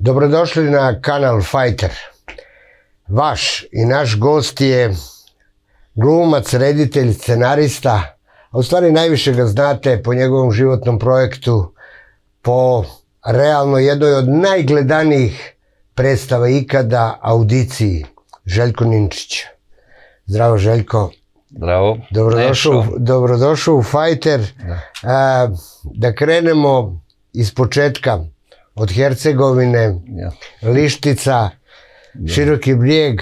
Dobrodošli na kanal Fighter. Vaš i naš gost je glumac, reditelj, scenarista, a u stvari najviše ga znate po njegovom životnom projektu, po realno jednoj od najgledanijih predstava ikada audiciji, Željko Ninčić. Zdravo Željko. Zdravo. Dobrodošao, dobrodošao u Fighter. Da. da krenemo iz početka od Hercegovine, Lištica, Široki brijeg.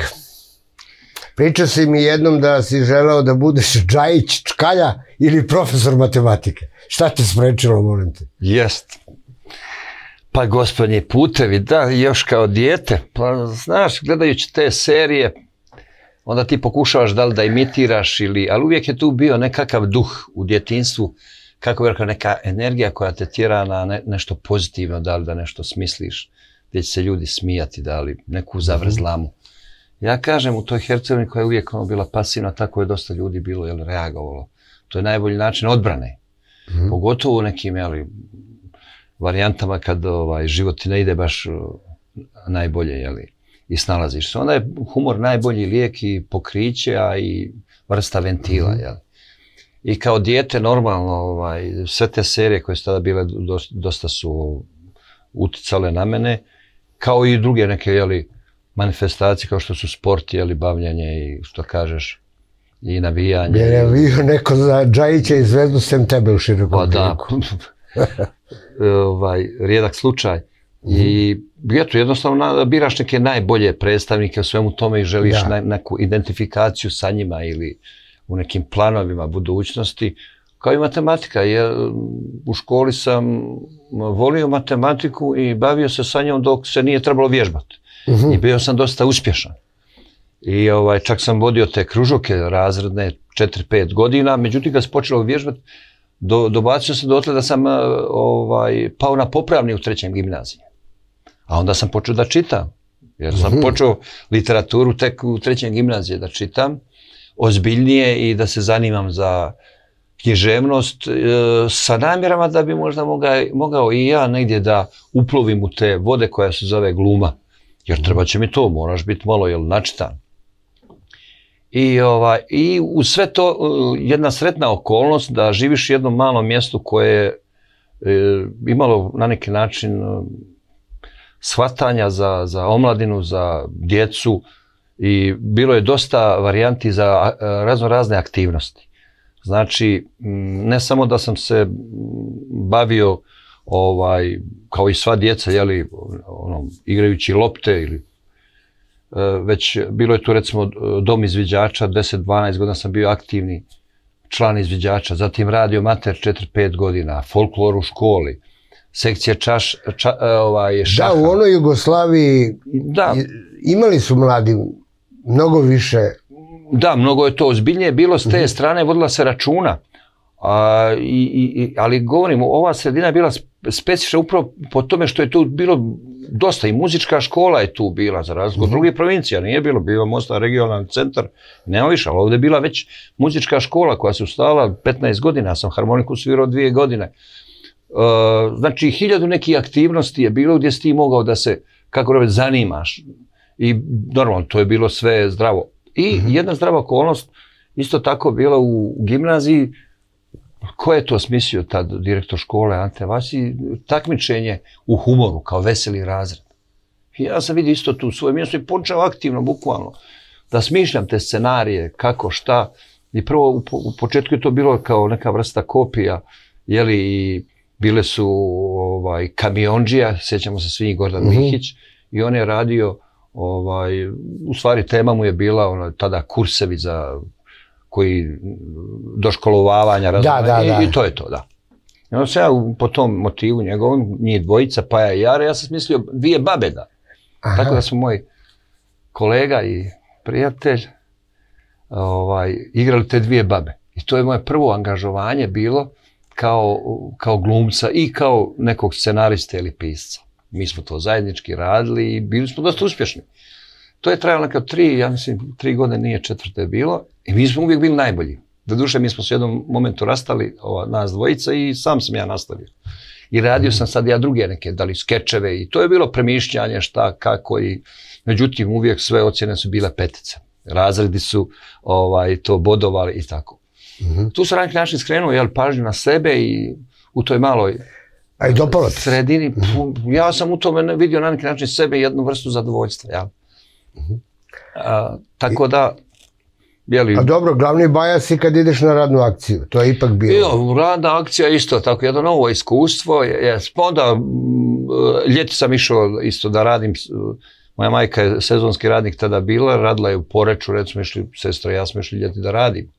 Pričao si mi jednom da si želeo da budeš Džajić, Čkalja ili profesor matematike. Šta te sprečilo, molim te? Jest. Pa gospodnji putevi, da, još kao dijete. Pa znaš, gledajući te serije, onda ti pokušavaš da li da imitiraš ili, ali uvijek je tu bio nekakav duh u djetinstvu kako bi rekao, neka energija koja te tjera na nešto pozitivno, da li da nešto smisliš, gdje će se ljudi smijati, da li neku zavrzlamu. Mhm. Ja kažem u toj Hercegovini koja je uvijek ono bila pasivna, tako je dosta ljudi bilo jel, reagovalo. To je najbolji način odbrane. Mhm. Pogotovo u nekim jel, varijantama kad ovaj, život ti ne ide baš najbolje jel, i snalaziš se. Onda je humor najbolji lijek i pokriće, a i vrsta ventila. Mhm. Jel. I kao dijete normalno, ovaj, sve te serije koje su tada bile dosta su uticale na mene, kao i druge neke jeli, manifestacije kao što su sport, jeli, bavljanje i što kažeš, i navijanje. Je li neko za Džajića i Zvezdu sem tebe u širokom Pa da, ovaj, rijedak slučaj. I eto, jednostavno biraš neke najbolje predstavnike u svemu tome i želiš neku identifikaciju sa njima ili u nekim planovima budućnosti, kao i matematika. Ja, u školi sam volio matematiku i bavio se sa njom dok se nije trebalo vježbati. Mhm. I bio sam dosta uspješan. I ovaj, čak sam vodio te kružoke razredne 4-5 godina, međutim kad sam počeo vježbati, do, dobacio se dotle da sam ovaj, pao na popravni u trećem gimnaziji. A onda sam počeo da čitam. Jer sam mhm. počeo literaturu tek u trećem gimnaziji da čitam ozbiljnije i da se zanimam za književnost e, sa namjerama da bi možda mogao, i ja negdje da uplovim u te vode koja se zove gluma. Jer treba će mi to, moraš biti malo jel, načitan. I, ovaj, I u sve to e, jedna sretna okolnost da živiš u jednom malom mjestu koje je e, imalo na neki način shvatanja za, za omladinu, za djecu, i bilo je dosta varijanti za razno razne aktivnosti. Znači, ne samo da sam se bavio ovaj, kao i sva djeca, jeli, ono, igrajući lopte ili e, već bilo je tu recimo dom izviđača, 10-12 godina sam bio aktivni član izviđača, zatim radio mater 4-5 godina, folklor u školi, sekcija čaš, ča, e, ovaj, šaha. Da, u onoj Jugoslaviji da. imali su mladi mnogo više... Da, mnogo je to ozbiljnije bilo s te mhm. strane, vodila se računa. A, i, ali govorim, ova sredina je bila specifična upravo po tome što je tu bilo dosta i muzička škola je tu bila za razliku od mhm. drugih provincija, nije bilo, bio Mostar regionalni centar, nema više, ali ovdje je bila već muzička škola koja se ustala 15 godina, sam harmoniku svirao dvije godine. E, znači, hiljadu nekih aktivnosti je bilo gdje si ti mogao da se, kako reći, zanimaš. I normalno, to je bilo sve zdravo. I mhm. jedna zdrava okolnost, isto tako bila u gimnaziji, ko je to smislio tad direktor škole Ante Vasi, takmičenje u humoru kao veseli razred. I ja sam vidio isto tu svoje mjesto i počeo aktivno, bukvalno, da smišljam te scenarije, kako, šta. I prvo u, početku je to bilo kao neka vrsta kopija, jeli, i bile su ovaj, kamionđija, sjećamo se svi Gordan mm Mihić, i on je radio ovaj, u stvari tema mu je bila ono, tada kursevi za koji doškolovavanja, da, da, i, to je to, da. I onda se ja po tom motivu njegovom, njih dvojica, pa ja i Jare, ja sam smislio dvije babe da. Tako da smo moj kolega i prijatelj ovaj, igrali te dvije babe. I to je moje prvo angažovanje bilo kao, kao glumca i kao nekog scenarista ili pisca. Mi smo to zajednički radili i bili smo dosta uspješni. To je trajalo nekako tri, ja mislim, tri godine nije četvrte bilo i mi smo uvijek bili najbolji. Doduše, mi smo se u jednom momentu rastali, ova, nas dvojica i sam sam ja nastavio. I radio sam sad ja druge neke, da li skečeve i to je bilo premišljanje šta, kako i međutim uvijek sve ocjene su bile petice. Razredi su ovaj, to bodovali i tako. Tu sam na neki način skrenuo jel, pažnju na sebe i u toj maloj A i dopalo sredini, ja sam u tome vidio na neki način sebe jednu vrstu zadovoljstva. Ja. A, tako da, jeli, A dobro, glavni bajas si kad ideš na radnu akciju. To je ipak bilo. bio, radna akcija isto tako, jedno novo iskustvo. Je, je, onda, ljeti sam išao isto da radim, moja majka je sezonski radnik tada bila, radila je u Poreču, recimo išli, sestra i ja smo išli ljeti da radim.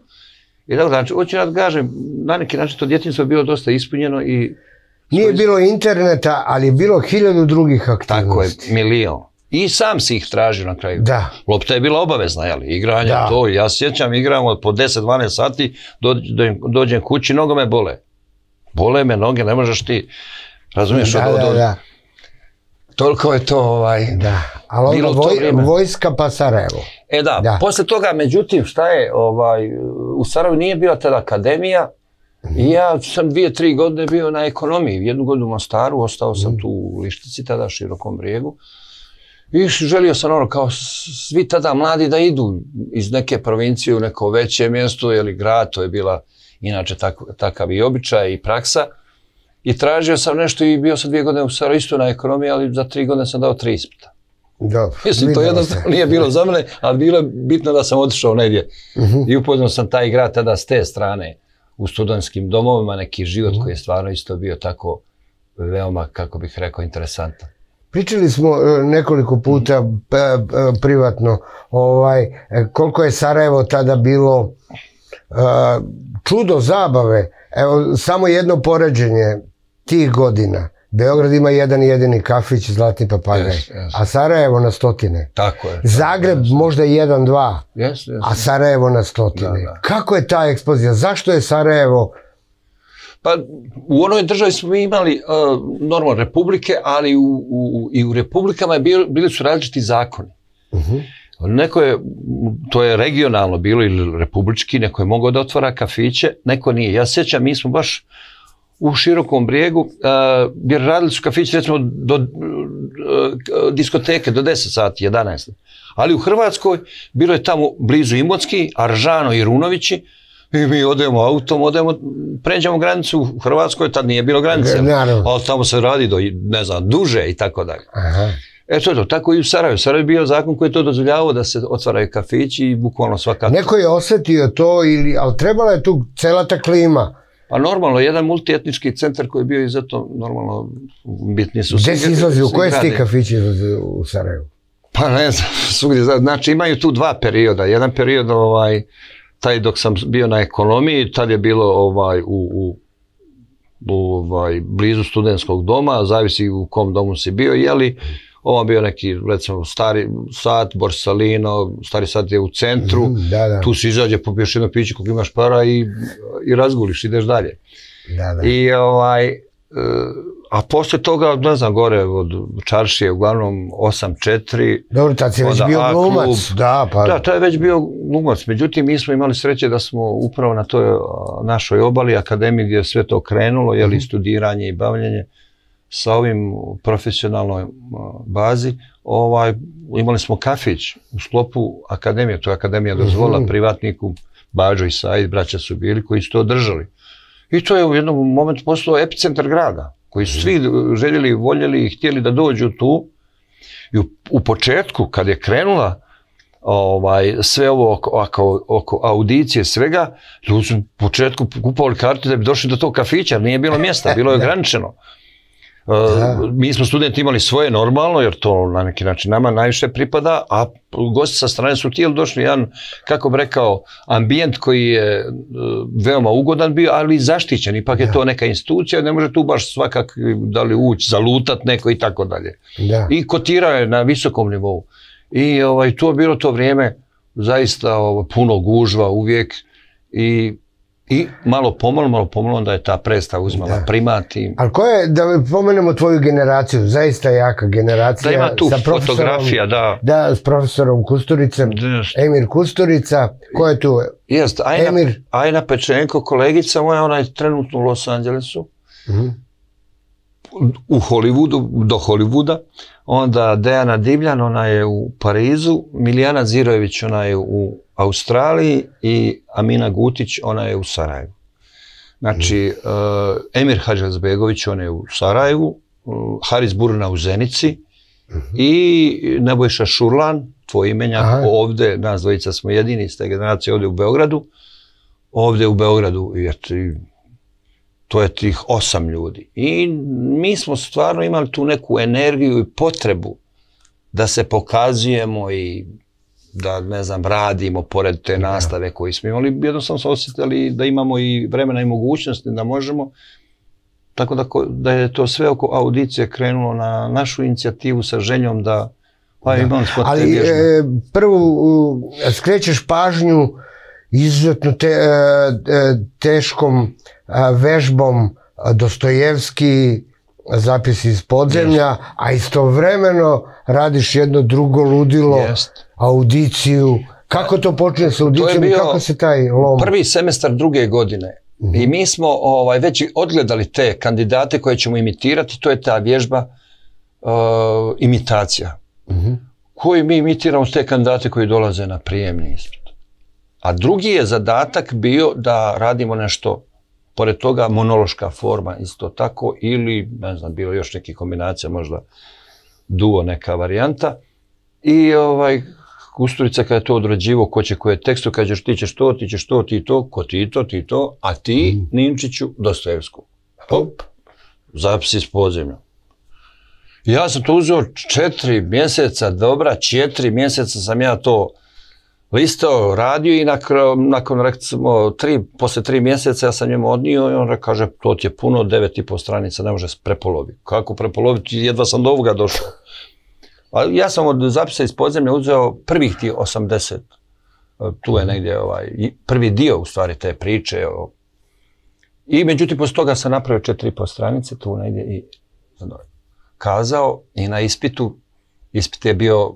I tako, znači, hoću ja da kažem, na neki način to djetinjstvo je bilo dosta ispunjeno i Nije bilo interneta, ali je bilo hiljadu drugih aktivnosti. Tako je, milion. I sam si ih tražio na kraju. Da. Lopta je bila obavezna, jel? Igranje, Da. to. Ja sjećam, igramo po 10-12 sati, do, do- dođem kući, noga me bole. Bole me noge, ne možeš ti, razumiješ, Da, od, da, od- da, toliko je to, ovaj... da. Ali Bilo onda u to voj, vrijeme. vojska pa Sarajevo. E da, Da. posle toga, međutim, šta je, ovaj, u Sarajevu nije bila tada akademija, i ja sam dvije, tri godine bio na ekonomiji, jednu godinu u Mostaru, ostao sam tu u Lištici, tada širokom brijegu. I želio sam ono, kao svi tada mladi da idu iz neke provincije u neko veće mjesto ili grad, to je bila inače tak, takav i običaj i praksa. I tražio sam nešto i bio sam dvije godine u Sarajevu isto na ekonomiji, ali za tri godine sam dao tri ispita. Dobro. Mislim, to jednostavno se. nije bilo za mene, ali bilo je bitno da sam otišao negdje. I upoznao sam taj grad tada s te strane u studentskim domovima, neki život koji je stvarno isto bio tako veoma, kako bih rekao, interesantan. Pričali smo e, nekoliko puta p- p- privatno ovaj, e, koliko je Sarajevo tada bilo e, čudo zabave. Evo, samo jedno poređenje tih godina. Beograd ima jedan jedini kafić, Zlatni papagaj, Yes, yes. a Sarajevo na stotine. Tako je. Zagreb možda jedan, dva, a Sarajevo na stotine. Da, da. Kako je ta eksplozija? Zašto je Sarajevo... Pa u onoj državi smo mi imali uh, normalno republike, ali u, u, i u republikama je bil, bili su različiti zakoni. Neko je, to je regionalno bilo ili republički, neko je mogao da otvara kafiće, neko nije. Ja sjećam, mi smo baš u širokom brijegu, uh, jer radili su recimo do uh, diskoteke do 10 sati, 11. Ali u Hrvatskoj bilo je tamo blizu Imotski, Aržano i Runovići, i mi odemo autom, odemo, pređemo granicu u Hrvatskoj, tad nije bilo granice, Naravno. ali tamo se radi do, ne znam, duže i tako dalje. Aha. E to je to, tako i u Sarajevu. Sarajevo je bio zakon koji je to dozvoljavao da se otvaraju kafići i bukvalno svaka... Neko je osjetio to, ili, ali trebala je tu cela ta klima. Pa normalno, jedan multietnički centar koji je bio izuzetno normalno bitni su... Svi- si izlazio? U koje gradovi. kafići u Sarajevu? Pa ne znam, svugdje. Znači imaju tu dva perioda. Jedan period, ovaj, taj dok sam bio na ekonomiji, tad je bilo ovaj, u, u, u ovaj, blizu studentskog doma, zavisi u kom domu si bio, jeli, ovo bio neki, recimo, stari sat, Borsalino, stari sat je u centru, Da, da. tu si izađe, popiješ jedno piće koliko imaš para i, i razguliš, ideš dalje. Da. I ovaj, e, a posle toga, ne znam, gore od Čaršije, uglavnom 8-4, Dobro, tad si već bio glumac. Da, pa... Da, to je već bio glumac. Međutim, mi smo imali sreće da smo upravo na toj našoj obali, akademiji gdje je sve to krenulo, jeli, Mhm. studiranje i bavljenje sa ovim profesionalnoj bazi, ovaj, imali smo kafić u sklopu akademije, to je akademija Mhm. privatniku, Bađo i Said, braća su bili koji su to držali. I to je u jednom momentu postao epicentar grada, koji su svi željeli, voljeli i htjeli da dođu tu. I u, u početku, kad je krenula ovaj, sve ovo oko, oko, oko audicije, svega, ljudi su u početku kupovali kartu da bi došli do tog kafića, jer nije bilo mjesta, bilo je ograničeno. E, mi smo studenti imali svoje normalno, jer to na neki način nama najviše pripada, a gosti sa strane su htjeli došli jedan, kako bi rekao, ambijent koji je e, veoma ugodan bio, ali zaštićen. Ipak je to neka institucija, ne može tu baš svakak da li ući, zalutat neko i tako dalje Da. i kotirao je na visokom nivou. I ovaj, to je bilo to vrijeme zaista ovaj, puno gužva uvijek i, i malo pomalo, malo pomalo onda je ta predstava uzmala Da. primat i Ali ko je, da pomenemo tvoju generaciju, zaista jaka generacija. da ima tu sa fotografija, da. Da, s profesorom Kusturicem. Emir Kusturica, ko je tu? Jest, Ajna, Emir. Ajna Pečenko, kolegica moja, ona je trenutno u Los Angelesu. Mhm. u Hollywoodu, do Hollywooda, onda Dejana Divljan, ona je u Parizu, Milijana Zirojević, ona je u Australiji i Amina Gutić, ona je u Sarajevu. Znači, uh, Emir Hadžazbegović, on je u Sarajevu, Haris Burna u Zenici i Nebojša Šurlan, tvoj imenjak, Aha. ovde, nas dvojica smo jedini iz te generacije ovde u Beogradu, ovde u Beogradu, jer to je tih osam ljudi. I mi smo stvarno imali tu neku energiju i potrebu da se pokazujemo i da, ne znam, radimo pored te nastave koju smo imali. Jednostavno smo osjetili da imamo i vremena i mogućnosti da možemo. Tako da, da je to sve oko audicije krenulo na našu inicijativu sa željom da pa smo te Ali e, prvo u, skrećeš pažnju izuzetno te, e, e, teškom vežbom Dostojevski zapisi iz podzemlja, a istovremeno radiš jedno drugo ludilo, Jest. Audiciju. Kako to počne sa audicijom i kako se taj lom... prvi semestar druge godine i mi smo ovaj, već odgledali te kandidate koje ćemo imitirati, to je ta vježba uh, imitacija. Mhm. Koji mi imitiramo te kandidate koji dolaze na prijemni ispit. A drugi je zadatak bio da radimo nešto, pored toga monološka forma isto tako, ili, ne znam, bilo još nekih kombinacija, možda duo neka varijanta. I ovaj, Kusturica kada je to odrađivo, ko će koje tekstu, kažeš ti ćeš to, ti ćeš to, ti to, ko ti to, ti to, a ti, Ninčiću, Dostojevsku. Hop, zapisi iz podzemlja. Ja sam to uzeo četiri mjeseca, dobra, četiri mjeseca sam ja to listao, radio i nakon, nakon recimo, tri, posle tri mjeseca ja sam njemu odnio i on kaže, to ti je puno, devet i po stranica, ne može prepoloviti. Kako prepoloviti, jedva sam do ovoga došao. Ja sam od zapisa iz podzemlja uzeo prvih ti 80. E, Tu je negdje ovaj, prvi dio u stvari te priče. O... I međutim, posle toga sam napravio četiri po stranice, tu negdje i kazao i na ispitu, ispit je bio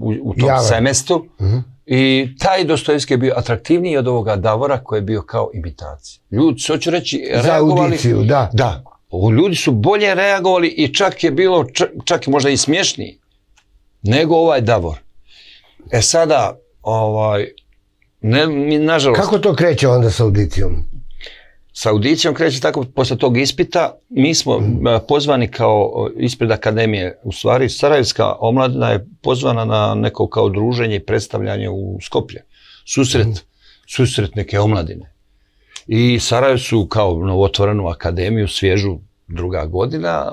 u, u tom semestru, Mhm. i taj Dostojevski je bio atraktivniji od ovoga Davora koji je bio kao imitacija. Ljudi su, hoću reći, Za reagovali... audiciju, da. Da, ljudi su bolje reagovali i čak je bilo, čak, čak možda i smješniji nego ovaj Davor. E sada, ovaj, ne, mi nažalost, Kako to kreće onda sa audicijom? sa audicijom kreće tako, posle tog ispita, mi smo e, pozvani kao e, ispred akademije, u stvari Sarajevska omladina je pozvana na neko kao druženje i predstavljanje u Skoplje. Susret, susret neke omladine. I Sarajevo su kao novotvorenu akademiju, svježu druga godina,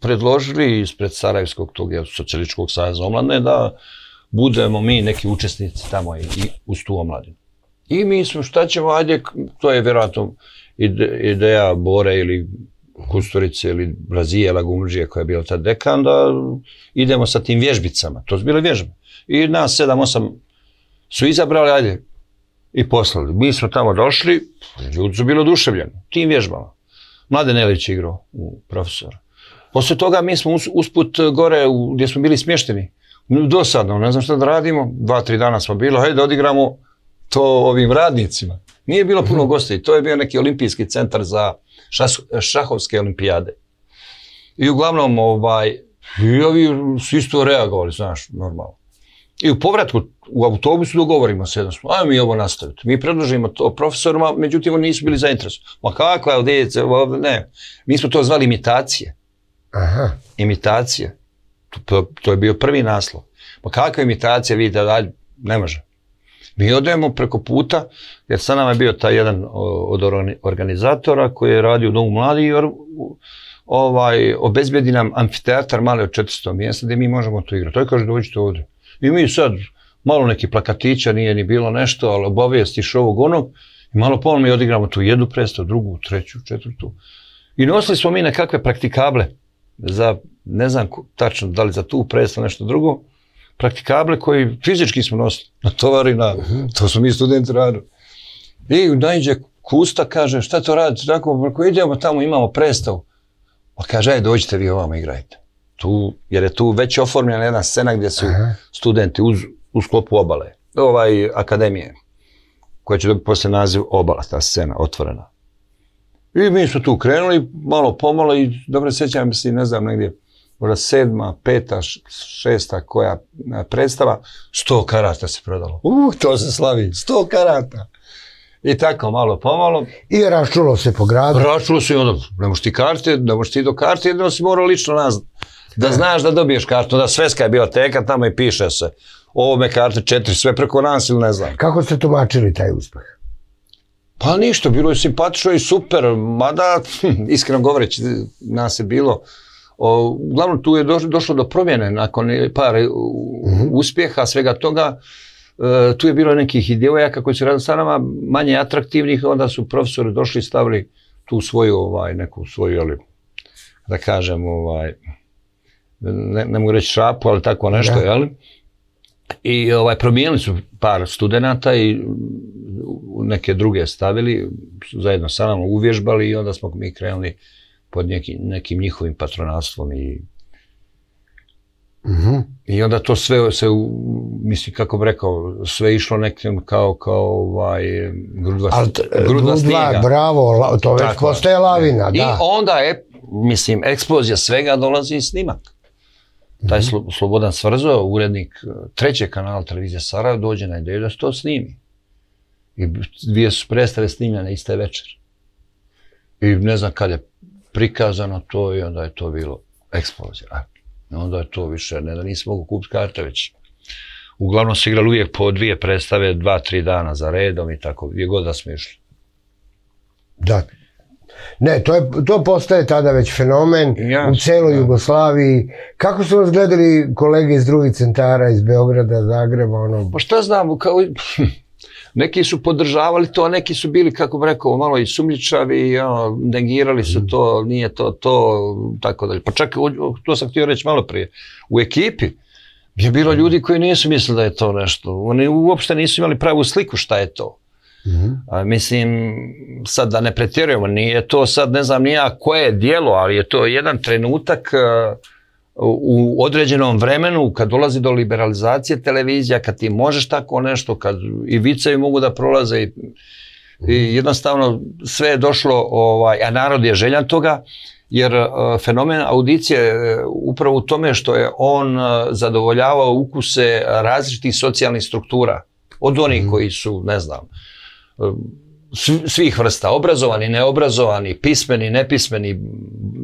predložili ispred Sarajevskog tog je, socijalističkog saveza omladine da budemo mi neki učesnici tamo i, uz tu omladinu. I mi smo, šta ćemo, ajde, to je vjerojatno ide- ideja Bore ili Kusturice ili Brazijela Gumđija koja je bila tad dekan, da idemo sa tim vježbicama. To su bile vježbe. I nas sedam, osam su izabrali, ajde, i poslali. Mi smo tamo došli, ljudi su bili oduševljeni tim vježbama. Mladen Elić je igrao u profesora. Posle toga mi smo us- usput gore u, gdje smo bili smješteni. Dosadno, ne znam šta da radimo. Dva, tri dana smo bilo, hajde da odigramo to ovim radnicima. Nije bilo puno gostiju, to je bio neki olimpijski centar za šas, šahovske olimpijade. I uglavnom, ovaj, i ovi su isto reagovali, znaš, normalno. I u povratku u autobusu dogovorimo se ajmo mi ovo nastaviti. Mi predložimo to profesorima, međutim oni nisu bili zainteresovani. Ma kakva je ovdje, ne. Mi smo to zvali imitacije. Aha. Imitacije. To, to, to je bio prvi naslov. Ma kakva imitacija, vidite, da, ne može. Mi odemo preko puta, jer sa nama je bio taj jedan od organi- organizatora koji je radio u Domu mladi i ovaj, obezbedi nam amfiteatar mali od 400 mjesta gdje mi možemo tu igrati. To je kaže dođite ovdje. I mi sad, malo neki plakatića, nije ni bilo nešto, ali obavijestiš ovog onog, i malo pol mi odigramo tu jednu predstavu, drugu, treću, četvrtu. I nosili smo mi nekakve praktikable za, ne znam tačno da li za tu predstavu nešto drugo, praktikable koji fizički smo nosili na tovari, na, to smo mi studenti radili. I najđe Kusta, kaže, šta to radite? Tako, ako idemo tamo, imamo predstavu. Pa kaže, aj, dođite vi ovamo igrajte. Tu, jer je tu već oformljena jedna scena gdje su Aha. studenti uz, u sklopu obale, ovaj, akademije, koja će dobiti poslije naziv obala, ta scena, otvorena. I mi smo tu krenuli, malo pomalo i dobro sjećam se, ne znam, negdje možda sedma, peta, šesta koja e, predstava, sto karata se prodalo. Uh, to se slavi, sto karata. I tako malo pomalo. I raščulo se po gradu. Račulo se i onda, ne možeš ti karte, ne možeš ti do karte, jedino si morao lično nazvat. Da znaš da dobiješ kartu, da sveska je bila teka, tamo i piše se. Ovome karte četiri, sve preko nas ili ne znam. Kako ste tumačili taj uspeh? Pa ništa, bilo je simpatično i super, mada, hm, iskreno govoreći, nas je bilo, o, uglavnom tu je došlo, došlo do promjene nakon par u- uspjeha, svega toga, e, tu je bilo nekih i djevojaka koji su radili sa nama, manje atraktivnih, onda su profesori došli i stavili tu svoju, ovaj, neku svoju, jeli, da kažem, ovaj, ne, ne mogu reći šapu, ali tako nešto, Da. jeli? I ovaj, promijenili su par studenata i neke druge stavili, zajedno sa nama uvježbali i onda smo mi krenuli pod neki, nekim njihovim patronatstvom i, Mhm. i onda to sve se, mislim, kako bi rekao, sve išlo nekim kao, kao ovaj, grudva, Ali t- grudva Grudva, bravo, la- to već postaje lavina, I da. onda je, mislim, eksplozija svega dolazi iz snimak. Taj Mhm. Slo- Slobodan Svrzo, urednik eh, trećeg kanala televizije Sarajevo, dođe na ideju da se to snimi. I dvije su predstave snimljene iste večer. I ne znam kad je prikazano to i onda je to bilo eksplozija. Onda je to više, ne da nisi mogu kupiti karte već. Uglavnom su igrali uvijek po dvije predstave, dva, tri dana za redom i tako, gdje god da smo išli. Da. Ne, to, je, to postaje tada već fenomen Ja, u celoj. Jugoslaviji. Kako su vas gledali kolege iz drugih centara, iz Beograda, Zagreba, ono... Pa šta znam, kao, neki su podržavali to, a neki su bili, kako bi rekao, malo i sumljičavi, i, ono, negirali su to, nije to, to, tako dalje. Pa čak, to sam htio reći malo prije, u ekipi je bilo ljudi koji nisu mislili da je to nešto. Oni uopšte nisu imali pravu sliku šta je to. Mhm. A, mislim, sad da ne pretjerujemo, nije to sad ne znam nija koje je dijelo, ali je to jedan trenutak a, u određenom vremenu kad dolazi do liberalizacije televizija, kad ti možeš tako nešto, kad i vicevi mogu da prolaze i, i jednostavno sve je došlo, ovaj, a narod je željan toga, jer e, fenomen audicije e, upravo u tome što je on e, zadovoljavao ukuse različitih socijalnih struktura, od onih koji su, ne znam, e, svih vrsta, obrazovani, neobrazovani, pismeni, nepismeni,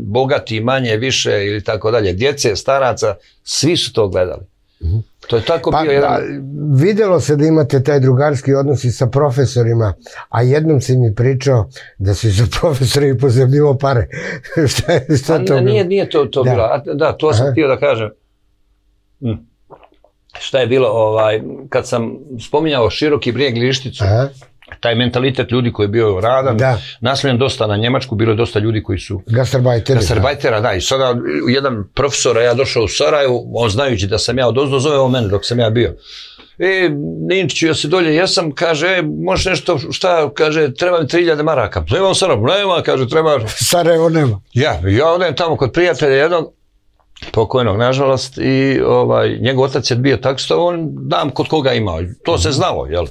bogati, manje, više ili tako dalje, djece, staraca, svi su to gledali. To je tako Pa, bio jedan... da, videlo se da imate taj drugarski odnos i sa profesorima, a jednom si mi pričao da si za profesore i pozemljivo pare. šta je šta A to nije, nije to, to Da. bilo. A, da, to sam Aha. htio da kažem. Mm. Šta je bilo, ovaj, kad sam spominjao široki brijeg Lišticu, Aha, taj mentalitet ljudi koji je bio radan, Da. naslonjen dosta na Njemačku, bilo je dosta ljudi koji su gastarbajteri. Gastarbajtera, da, i sada jedan profesor, ja došao u Sarajevu, on znajući da sam ja odozdo, zove on mene dok sam ja bio. E, Ninčiću, ja se dolje jesam, kaže, e, možeš nešto, šta, kaže, treba mi 3000 maraka. Nema u Sarajevu, nema, kaže, treba, Sarajevo nema. ja, ja odem tamo kod prijatelja jednog, pokojnog, nažalost, i ovaj, njegov otac je bio taksista, on dam kod koga ima, to se znalo, jel?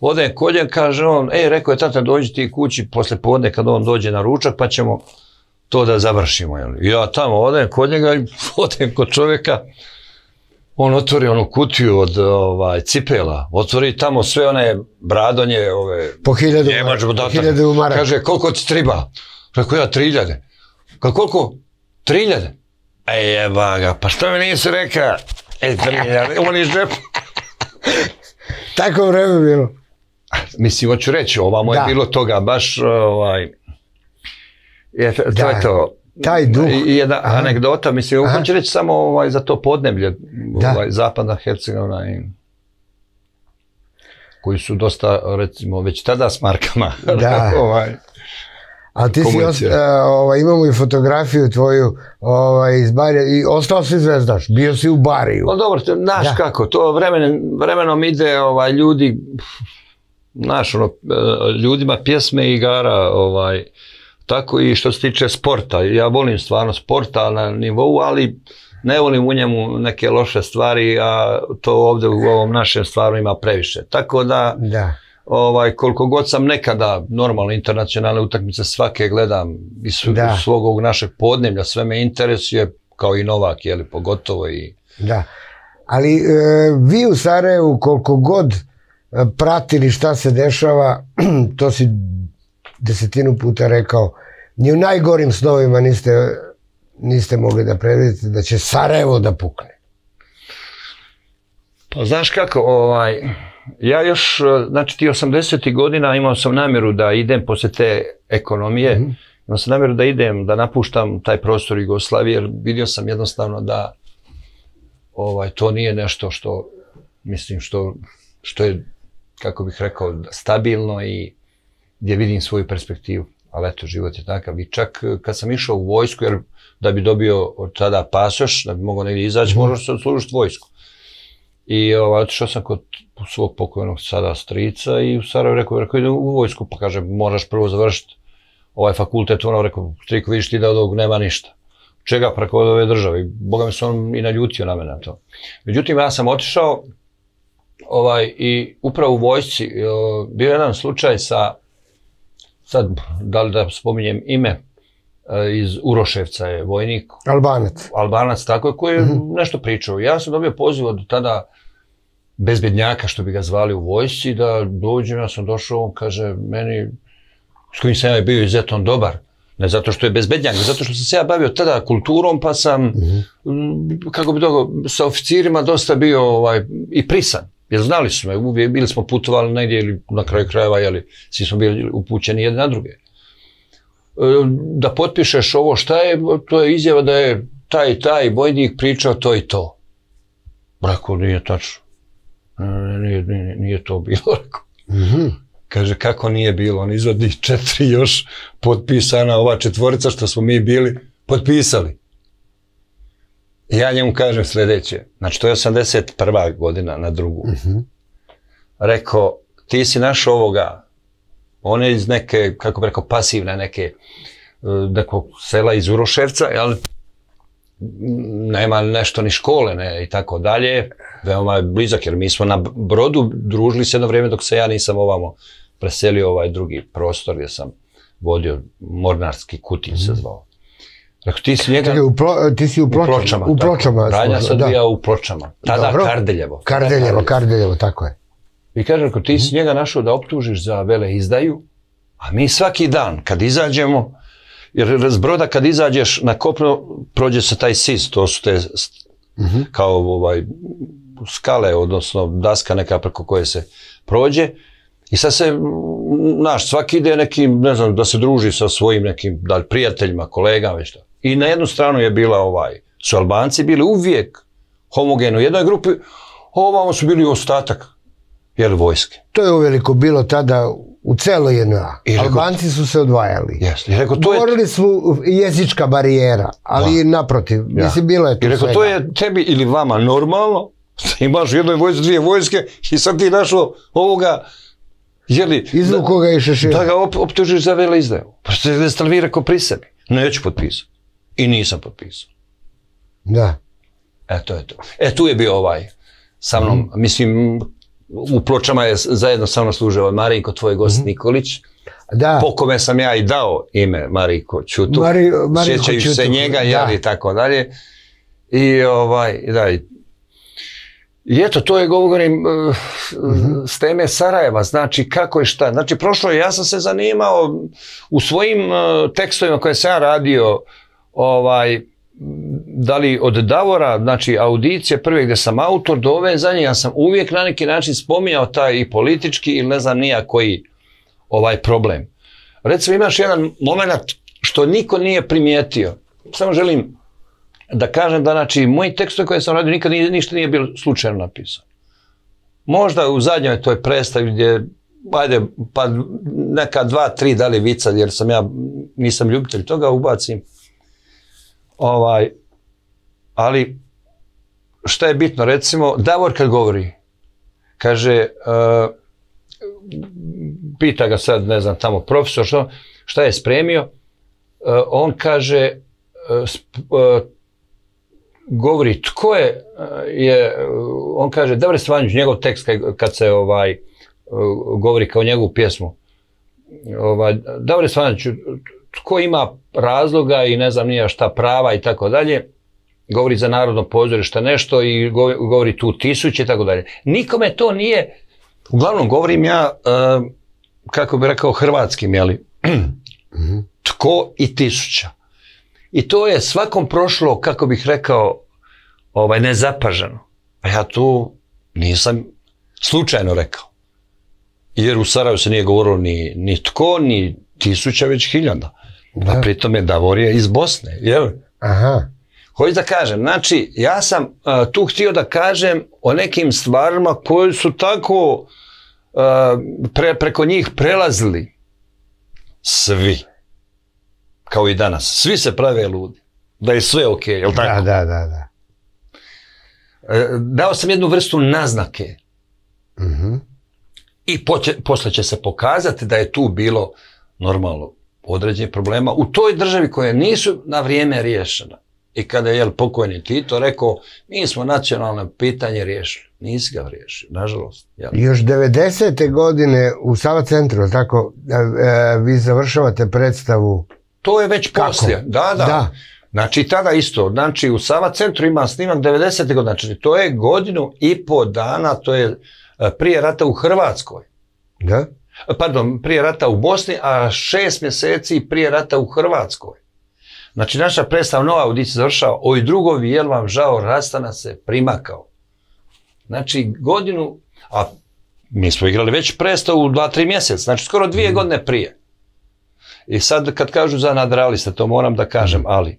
Odem kod njega, kaže on, ej, rekao je tata, dođi ti kući posle podne kad on dođe na ručak, pa ćemo to da završimo, jel? Ja tamo odem kod njega, i odem kod čovjeka, on otvori onu kutiju od ovaj, cipela, otvori tamo sve one bradonje, ove, Po hiljadu, Njemač po dodatak. hiljadu. Kaže, koliko ti treba? Rekao ja, 3000. Ka koliko? 3000. E jeba ga, pa što mi nisi rekao? E, 3000, on iz džepa. Tako vreme bilo. Mislim, hoću reći, ovamo je bilo toga, baš, ovaj, je, to Da. je to. Taj duh. I, jedna Aha. anegdota, mislim, Aha. hoću reći samo ovaj, za to podneblje, ovaj, zapadna Hercegovina i koji su dosta, recimo, već tada s markama. Da. ovaj, Ali ti si, os, e, ovaj, imamo i fotografiju tvoju ovaj, iz Barija i ostao si zvezdaš, bio si u Bariju. Pa dobro, znaš kako, to vremen, vremenom ide ovaj, ljudi, znaš, ono, e, ljudima pjesme i igara, ovaj, tako i što se tiče sporta. Ja volim stvarno sporta na nivou, ali ne volim u njemu neke loše stvari, a to ovdje u ovom našem stvaru ima previše. Tako da, Da. ovaj, koliko god sam nekada normalne internacionalne utakmice svake gledam iz svog ovog našeg podneblja, sve me interesuje, kao i Novak, jeli, pogotovo i... Da. Ali e, vi u Sarajevu koliko god pratili šta se dešava, to si desetinu puta rekao, ni u najgorim snovima niste, niste mogli da predvidite da će Sarajevo da pukne. Pa znaš kako, ovaj, ja još, eh, znači ti 80. godina imao sam namjeru da idem posle te ekonomije, imao sam namjeru da idem, da napuštam taj prostor Jugoslavije, jer vidio sam jednostavno da ovaj, to nije nešto što, mislim, što, što je, kako bih rekao, stabilno i gdje vidim svoju perspektivu. Ali eto, život je takav. I čak eh, kad sam išao u vojsku, jer da bi dobio od tada pasoš, da bi mogao negdje izaći, moraš se odslužiti vojsku. I ovaj, otišao sam kod svog pokojnog sada strica i u Sarajevo rekao, rekao idem u vojsku, pa kaže moraš prvo završiti ovaj fakultet, ono rekao, striko vidiš ti da od ovog nema ništa. Čega preko od ove države? Boga mi se on i naljutio na mene na to. Međutim, ja sam otišao ovaj, i upravo u vojsci o, bio je jedan slučaj sa, sad da li da spominjem ime, e, iz Uroševca je vojnik, Albanac. Albanac tako je, koji je nešto pričao. Ja sam dobio poziv od tada bezbednjaka, što bi ga zvali u vojsci, da dođem, ja sam došao, on kaže, meni, s kojim sam ja bio izuzetno dobar, ne zato što je bezbednjak, nego zato što sam se ja bavio tada kulturom, pa sam, mm, kako bi to, sa oficirima dosta bio ovaj, i prisan. Jer znali su me, uvijek bili smo putovali negdje ili na kraju krajeva, jeli, svi smo bili upućeni jedni na druge. E, Da potpišeš ovo šta je, to je izjava da je taj i taj vojnik pričao to i to. Rekao, nije tačno. E, Nije, nije, nije to bilo, rekao. Mhm. Kaže, kako nije bilo? On izvodi četiri još potpisana, ova četvorica što smo mi bili potpisali. Ja njemu kažem sljedeće, znači to je 81. godina na drugu. Rekao, ti si naš ovoga, on je iz neke, kako bi rekao, pasivne neke, e, nekog sela iz Uroševca, jel? nema nešto ni škole ne, i tako dalje, veoma je blizak, jer mi smo na brodu družili se jedno vrijeme dok se ja nisam ovamo preselio ovaj drugi prostor gdje sam vodio Mornarski kutin se zvao. Rekao, ti si njega Čekaj, u plo, ti si u u pločama. U pločama. Smo- se odvija u pločama. Tada Dobro. Kardeljevo. Kardeljevo, Kardeljevo, tako je. I kaže, ako ti si njega našao da optužiš za vele izdaju, a mi svaki dan kad izađemo, jer s broda kad izađeš na kopno, prođe se taj sis, to su te s- kao ovaj, skale, odnosno daska neka preko koje se prođe. I sad se, znaš, svaki ide nekim, ne znam, da se druži sa svojim nekim da prijateljima, kolegama, već. I na jednu stranu je bila ovaj, su Albanci bili uvijek homogeno u jednoj grupi, ovamo su bili ostatak, jel, vojske. To je uveliko bilo tada u celoj. I rekao- Albanci su se odvajali. Jes, i rekao, to je, Govorili su jezička barijera, ali naprotiv, mislim, bilo je tu i rekao, svega. to je tebi ili vama normalno, imaš u jednoj vojsci dvije vojske i sad ti našao ovoga, jeli, Izvuko ga i šešira. da ga op, optužiš za vele izdaju. Pa je vi rekao pri sebi. Neću potpisati. I nisam potpisao. Da. E, to je to. E, tu je bio ovaj sa mnom, Mhm. mislim, u pločama je zajedno sa mnom služio Marinko, tvoj gost Mhm. Nikolić, Da. po kome sam ja i dao ime Mariko Ćutu, Mari- Marinko sjećajući se Ćutu, njega, jel, i tako dalje. I ovaj, da, i eto, to je govorim uh, Mhm. s teme Sarajeva, znači kako je šta. Znači, prošlo je, ja sam se zanimao u svojim uh, tekstovima koje sam ja radio, ovaj, da li od Davora, znači audicije prve gdje sam autor, do ove ja sam uvijek na neki način spominjao taj i politički ili ne znam nija koji ovaj problem. Recimo imaš jedan moment što niko nije primijetio. Samo želim da kažem da znači moji tekstovi koje sam radio nikad ništa nije bilo slučajno napisano. Možda u zadnjoj toj predstavi gdje ajde, pa neka dva, tri da li vica, jer sam ja, nisam ljubitelj toga, ubacim. Ovaj, ali šta je bitno, recimo, Davor kad govori, kaže, uh, pita ga sad, ne znam, tamo profesor, što, šta je spremio, uh, on kaže, uh, sp- govori tko je, je on kaže, Davor Stevanović, njegov tekst kad, se ovaj, govori kao njegovu pjesmu. Ovaj, Davore Svaniću, tko ima razloga i ne znam nija šta prava i tako dalje, govori za narodno pozorište nešto i govori tu tisuće i tako dalje. Nikome to nije, uglavnom govorim ja, uh, kako bi rekao hrvatskim, jeli, tko i tisuća. I to je svakom prošlo, kako bih rekao, ovaj, nezapaženo. A ja tu nisam slučajno rekao. Jer u Sarajevu se nije govorilo ni, ni tko, ni tisuća, već hiljada. Da. A pritom je iz Bosne, jel? Aha. Hoću da kažem, znači, ja sam uh, tu htio da kažem o nekim stvarima koji su tako uh, pre, preko njih prelazili svi. Kao i danas. Svi se prave ludi. Da je sve okej, okay, jel tako? Da, da, da. da. Uh, dao sam jednu vrstu naznake. Mhm. I poće, posle će se pokazati da je tu bilo normalno određenih problema u toj državi koje nisu na vrijeme riješena. I kada je jel, pokojni Tito rekao, mi smo nacionalno pitanje riješili. Nisi ga riješio, nažalost. Jel? Još 90. godine u Sava centru, tako, e, e, vi završavate predstavu. To je već poslije. Da, da. Da. Znači tada isto, znači u Sava centru ima snimak 90. godine, znači to je godinu i po dana, to je e, prije rata u Hrvatskoj. Da? Pardon, prije rata u Bosni, a šest mjeseci prije rata u Hrvatskoj. Znači, naša predstava nova audicija završava, oj drugovi, jel vam žao, rastana se primakao. Znači, godinu, a mi smo igrali već predstavu u dva, tri mjeseca, znači skoro dvije godine prije. I sad kad kažu za nadraliste, to moram da kažem, ali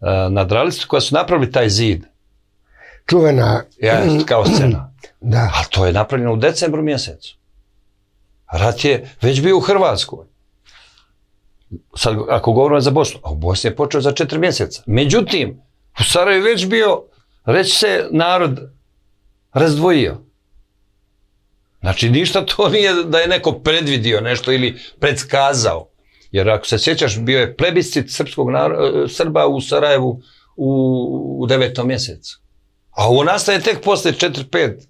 uh, nadraliste koja su napravili taj zid, Čuvena. ja, kao scena, Da. ali to je napravljeno u decembru mjesecu. Rat je već bio u Hrvatskoj. Sad, ako govorimo za Bosnu, a u Bosni je počeo za četiri mjeseca. Međutim, u Sarajevu je već bio, reći se, narod razdvojio. Znači, ništa to nije da je neko predvidio nešto ili predskazao. Jer ako se sjećaš, bio je plebiscit srpskog naroda, Srba u Sarajevu u, u devetom mjesecu. A ovo nastaje tek posle 4-5.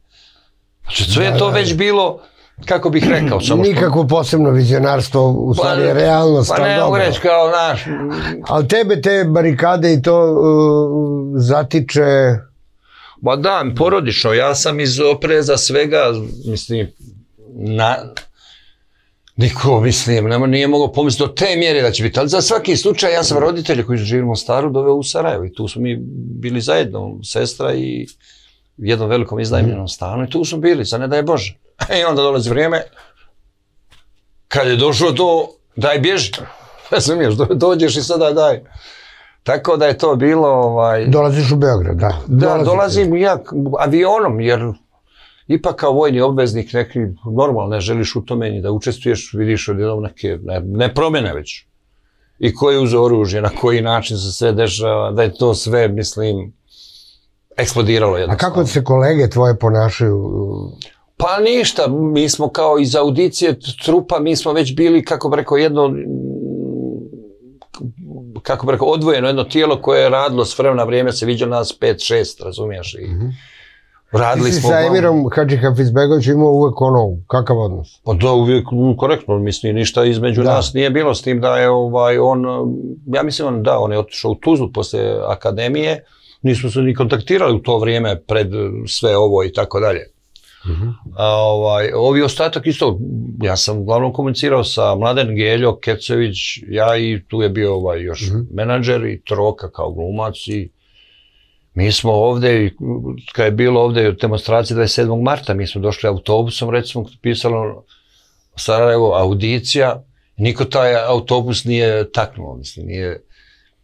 Znači, sve je to već bilo, kako bih rekao, samo što... Nikakvo posebno vizionarstvo, u stvari je realnost, Pa ne mogu reći kao naš, Ali tebe te barikade i to uh, zatiče... ba da, porodično, ja sam iz opreza svega, mislim, na, niko, mislim, nema, nije mogao pomisliti do te mjere da će biti, ali za svaki slučaj ja sam roditelje koji živimo u Staru doveo u Sarajevo i tu smo mi bili zajedno, sestra i jednom velikom iznajmljenom stanu i tu smo bili, za ne daj Bože. I onda dolazi vrijeme, kad je došlo to, daj bježi. Razumiješ, do- dođeš i sada daj. Tako da je to bilo, ovaj, Dolaziš u Beograd, da. da, dolazim ja avionom, jer ipak kao vojni obveznik neki normalno ne želiš u tome ni da učestvuješ, vidiš odjednom neke ne, ne promjene već. I ko je uzeo oružje, na koji način se sve dešava, da je to sve, mislim, eksplodiralo A jednostavno. kako se kolege tvoje ponašaju? Pa ništa, mi smo kao iz audicije trupa, mi smo već bili, kako bi rekao, jedno, kako bi rekao, odvojeno jedno tijelo koje je radilo s vremena vrijeme, se viđalo nas 5-6, razumiješ? I radili Ti si smo... sa Emirom Hadži Hafizbegovićem imao uvek ono, kakav odnos? Pa da, uvijek korektno, mislim, ništa između Da. nas nije bilo s tim da je ovaj, on, ja mislim, on, da, on je otišao u Tuzlu posle akademije, nismo se ni kontaktirali u to vrijeme pred sve ovo i tako dalje. A, ovaj, ovi ostatak isto, ja sam uglavnom komunicirao sa Mladen Geljo, Kecević, ja i tu je bio ovaj još menadžer i Troka kao glumac i mi smo ovde, i kad je bilo ovde demonstracija 27. marta, mi smo došli autobusom, recimo, pisalo Sarajevo audicija, niko taj autobus nije taknuo, mislim, nije,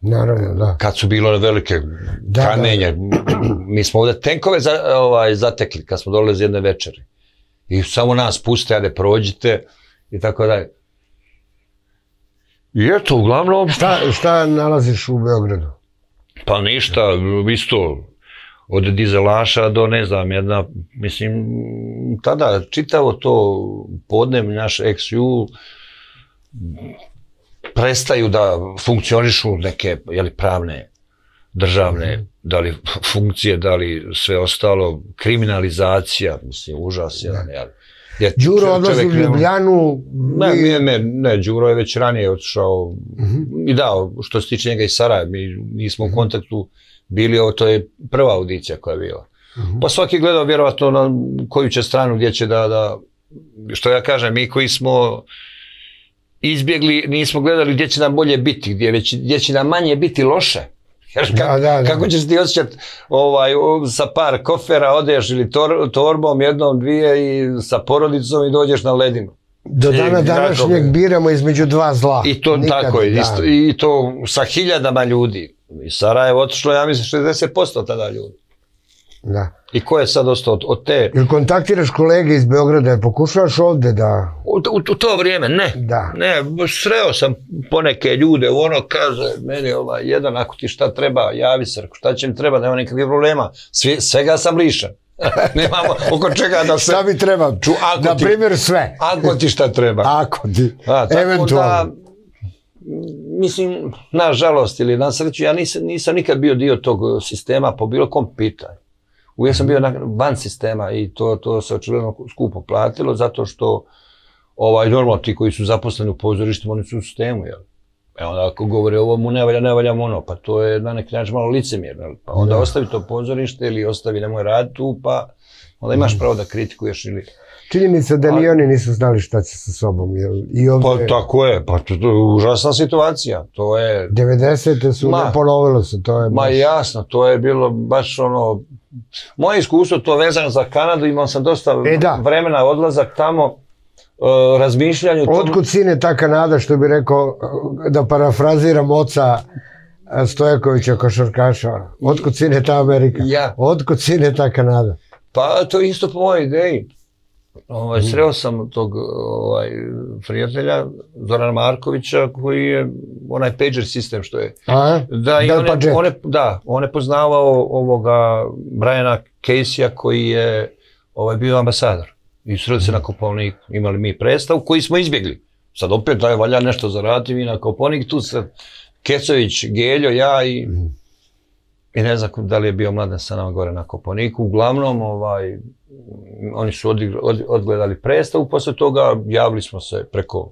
Naravno, da. kad su bilo velike Da, kamenje, mi smo ovde tenkove za, ovaj, zatekli kad smo dolazili jedne večeri. I samo nas puste, ajde prođite i tako dalje. I eto, uglavnom, Šta, šta nalaziš u Beogradu? pa ništa, isto, od dizelaša do, ne znam, jedna, mislim, tada čitavo to podnem naš XU prestaju da funkcionišu neke, jeli, pravne, državne, da li funkcije, da li sve ostalo, kriminalizacija, mislim, užas jedan, jel? Jer Đuro odlazi u Ljubljanu. Ne, ne, ne, ne, Đuro je već ranije otišao i da, što se tiče njega i Sarajeva, mi nismo u kontaktu bili, ovo to je prva audicija koja je bila. Pa svaki je gledao vjerovatno na koju će stranu gdje će da, da, što ja kažem, mi koji smo izbjegli, nismo gledali gdje će nam bolje biti, gdje, već, gdje će nam manje biti loše. Jer Da, kako, da, da. kako ćeš ti osjećati ovaj, sa par kofera odeš ili tor, torbom jednom, dvije i sa porodicom i dođeš na ledinu. Do dana I- današnjeg biramo između dva zla. I to Nikad, tako je, da. isto, i to sa hiljadama ljudi. I Sarajevo otišlo, ja mislim, 60% tada ljudi. Da. I ko je sad ostao od, od te... Ili kontaktiraš kolege iz Beograda, i pokušavaš ovde da... U, u, u to vrijeme, ne. Da. Ne, sreo sam poneke ljude, ono kaže, meni ovaj, jedan, ako ti šta treba, javi se, šta će mi treba, nema nikakvih problema. Svi, svega sam lišan. Nemamo oko čega da se... Šta mi treba? Ču, ako Na ti- primjer sve. Ako ti šta treba. Ako ti. A, tako Eventualno. da, mislim, na žalost ili na sreću, ja nisam, nisam nikad bio dio tog sistema po bilo kom pitanju. Uvijek sam bio van sistema i to, to se očigledno skupo platilo zato što ovaj, normalno ti koji su zaposleni u pozorištima, oni su u sistemu, jel? E onda ako govore ovo mu ne valja, ne valja mu ono, pa to je na neki način malo licemjerno. jel? Pa onda Da. ostavi to pozorište ili ostavi nemoj raditi tu, pa onda imaš pravo da kritikuješ ili... Činjenica da ni oni nisu znali šta će sa sobom. Jel? I ovde, Pa tako je, pa to, to je užasna situacija. To je 90. su, Ma. ponovilo se, to je Ma baš- jasno, to je bilo baš ono, moje iskustvo to vezano za Kanadu, imao sam dosta E, da. vremena odlazak tamo, uh, razmišljanju. Otkud sine ta Kanada, što bi rekao, da parafraziram oca a, Stojakovića košarkaša. Otkud sine ta Amerika? Ja. Otkud sine ta Kanada? Pa to je isto po mojoj ideji. Mm. Ovaj, sreo sam tog ovaj, prijatelja Zorana Markovića koji je onaj pager sistem što je. A? Da, i on je, on je- da, on je poznavao ovoga Briana Casey-a koji je ovaj, bio ambasador. I sreli se na Kopovnik, imali mi predstavu koji smo izbjegli. Sad opet daj valja nešto zaraditi mi na Kopovnik, tu se Kecović, Geljo, ja i i ne znam da li je bio mladen sa nama gore na Koponiku. Uglavnom, ovaj, oni su odigr- od, odgledali predstavu, poslije toga javili smo se preko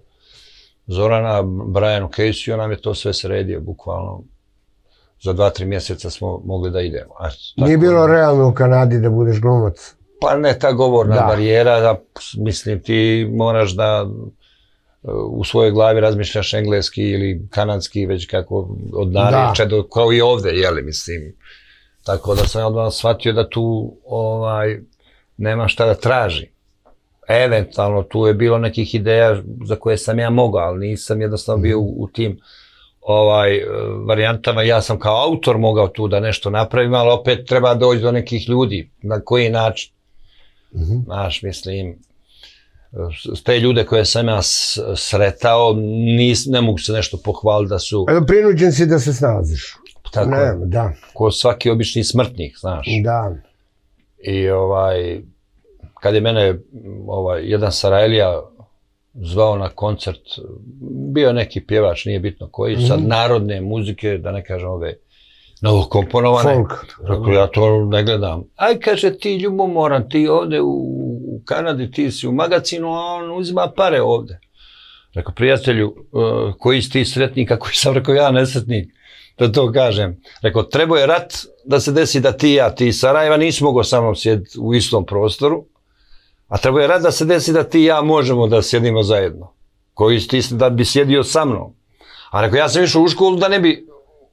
Zorana, Brianu Casey, on nam je to sve sredio, bukvalno za dva, tri mjeseca smo mogli da idemo. A, Nije tako- bilo realno u Kanadi da budeš glumac. Pa ne, ta govorna Da. barijera, da, mislim, ti moraš da u svojoj glavi razmišljaš engleski ili kanadski, već kako od narječja do, kao i ovde, jeli, mislim. Tako da sam odmah shvatio da tu ovaj, nema šta da traži. Eventualno tu je bilo nekih ideja za koje sam ja mogao, ali nisam jednostavno bio u, u tim ovaj e, varijantama. Ja sam kao autor mogao tu da nešto napravim, ali opet treba doći do nekih ljudi. Na koji način? Mhm. Znaš, mislim, s- te ljude koje sam ja sretao, nis, ne mogu se nešto pohvaliti da su prinuđen si da se snalaziš. tako, Ne, da, ko svaki obični smrtnik, znaš. da. I ovaj, kad je mene ovaj, jedan Sarajlija zvao na koncert, bio neki pjevač, nije bitno koji, sad narodne muzike, da ne kažem ove novokomponovane. Folk. Rekao, ja to ne gledam. Aj, kaže, ti ljubomoran, ti ovde u, u Kanadi, ti si u magazinu, a on uzima pare ovde. Rekao, prijatelju, uh, koji si ti sretnik, kako sam rekao, ja nesretnik, da to kažem. Rekao, trebao je rat da se desi da ti i ja, ti iz Sarajeva, nisi mogao sa mnom sjediti u istom prostoru, a trebao je rat da se desi da ti i ja možemo da sjedimo zajedno. Koji si ti da bi sjedio sa mnom. A rekao, ja sam išao u školu da ne bi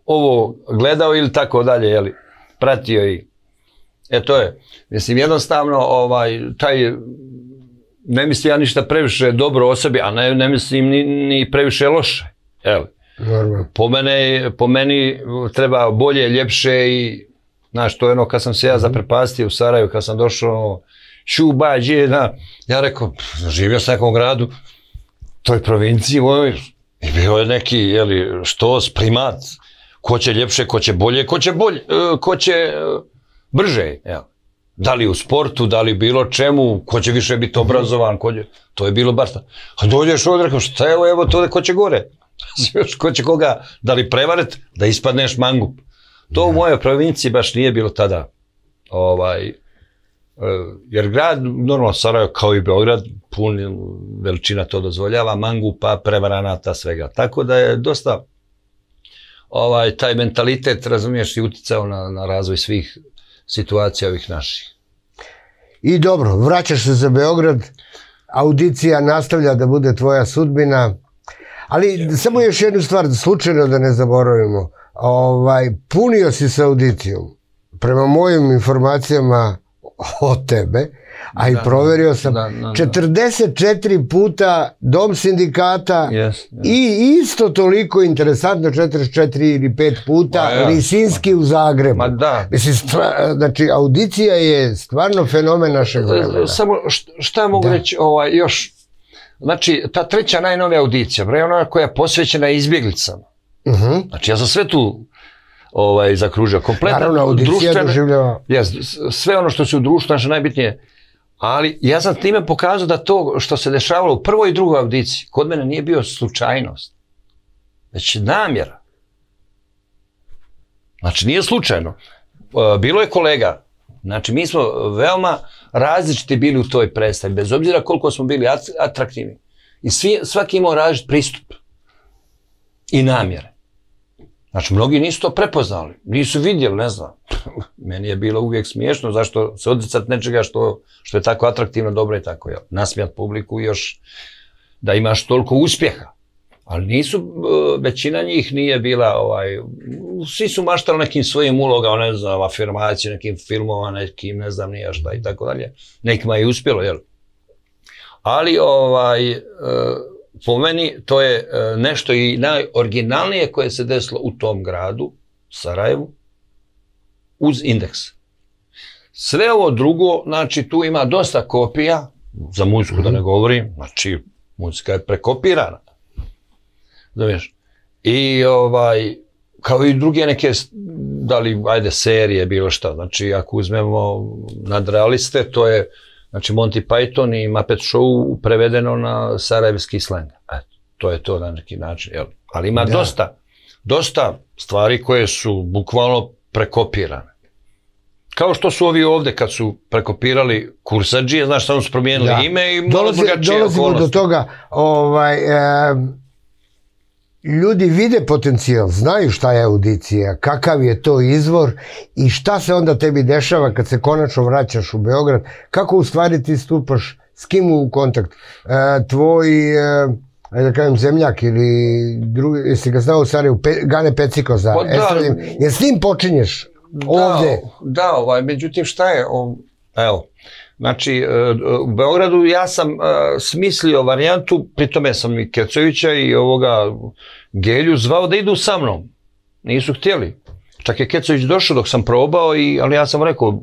ovo gledao ili tako dalje, jeli, pratio i e to je, mislim jednostavno ovaj, taj ne mislim ja ništa previše dobro o sebi, a ne, ne mislim ni, ni previše loše. Normalno. Po, mene, po meni treba bolje, ljepše i znaš, to je ono kad sam se ja zaprepastio u Sarajevu, kad sam došao šuba, na, ja rekao, "Pff, živio sam u nekom gradu, toj provinciji mojoj, i bio je neki, jeli, štos, primat, ko će ljepše, ko će bolje, ko će bolje, ko će brže, jel. Da li u sportu, da li bilo čemu, ko će više biti obrazovan, ko će, to je bilo tako. A dođeš ovdje, rekao, šta je ovo, evo to, ko će gore? Još ko će koga, da li prevaret, da ispadneš mangup. To u mojoj provinciji baš nije bilo tada. Ovaj, jer grad, normalno Sarajevo kao i Beograd, pun veličina to dozvoljava, mangupa, prevaranata, svega. Tako da je dosta ovaj, taj mentalitet, razumiješ, i uticao na, na razvoj svih situacija ovih naših. I dobro, vraćaš se za Beograd, audicija nastavlja da bude tvoja sudbina, ali samo još jednu stvar, slučajno da ne zaboravimo, ovaj, punio si se audicijom. Prema mojim informacijama od tebe, a i proverio sam, 44 puta dom sindikata i isto toliko interesantno 44 ili 5 puta Lisinski u Zagrebu. Ma da. Mislim, znači, audicija je stvarno fenomen našeg vremena. Samo šta mogu reći ovaj, još, znači, ta treća najnovija audicija, bre, ona koja je posvećena izbjeglicama. Mhm. Znači, ja sam sve tu ovaj, zakružio. Kompletno Naravno, audicija doživljava... sve ono što se u društvu, naše najbitnije, ali ja sam time pokazao da to što se dešavalo u prvoj i drugoj audiciji, kod mene nije bio slučajnost, već namjera. Znači, nije slučajno. E, bilo je kolega, znači mi smo veoma različiti bili u toj predstavi, bez obzira koliko smo bili atraktivni. I svi, svaki imao različit pristup i namjere. Znači, mnogi nisu to prepoznali, nisu vidjeli, ne znam. Meni je bilo uvijek smiješno, zašto se odricati nečega što, što je tako atraktivno, dobro i tako, jel? Nasmijat publiku još da imaš toliko uspjeha. Ali nisu, e, većina njih nije bila, ovaj, svi su maštali nekim svojim ulogama, ne znam, afirmaciju, nekim filmova, nekim, ne znam, nije šta i tako dalje. Nekima je uspjelo, jel? Ali, ovaj, e, po meni to je e, nešto i najoriginalnije koje se desilo u tom gradu, Sarajevu, uz indeks. Sve ovo drugo, znači tu ima dosta kopija, za muziku da ne mhm. govorim, znači muzika je prekopirana. Znaš, i ovaj, kao i druge neke, da li, ajde, serije, bilo šta, znači ako uzmemo nadrealiste, to je Znači Monty Python i Muppet Show prevedeno na sarajevski slang. E, to je to na neki način. Jel? Ali ima dosta, dosta stvari koje su bukvalno prekopirane. Kao što su ovi ovdje kad su prekopirali kursađije, znaš, samo su promijenili ime i malo Dolazi, Dolazimo do toga, ovaj, ljudi vide potencijal, znaju šta je audicija, kakav je to izvor i šta se onda tebi dešava kad se konačno vraćaš u Beograd, kako u stvari ti stupaš, s kim u kontakt, e, tvoj, e, da kažem, zemljak ili drugi, jesi ga znao u Sarajevu, Gane Peciko za pa jer s njim počinješ ovdje? Da, ovaj, međutim šta je, evo, Znači, e, u Beogradu ja sam e, smislio varijantu, pri tome sam i Kecovića i ovoga Gelju zvao da idu sa mnom. Nisu htjeli. Čak je Kecović došao dok sam probao, i, ali ja sam rekao,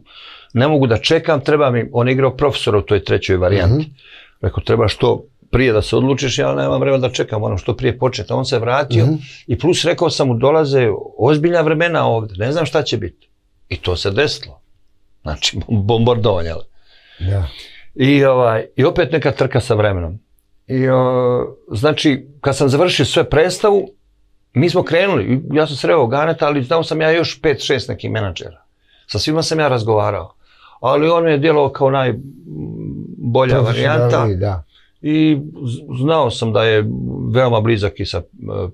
ne mogu da čekam, treba mi, on igrao profesora u toj trećoj varijanti. mm Rekao, treba što prije da se odlučiš, ja nemam vremena da čekam, moram što prije početi. On se vratio mhm. i plus rekao sam mu, dolaze ozbiljna vremena ovdje, ne znam šta će biti. I to se desilo. Znači, bombardovanje. Da. I, ovaj, I opet neka trka sa vremenom. I, znači, kad sam završio sve predstavu, mi smo krenuli, ja sam sreo Ganeta, ali znao sam ja još pet, šest nekih menadžera. Sa svima sam ja razgovarao. Ali on je djelovao kao najbolja varijanta. Da. I znao sam da je veoma blizak i sa e,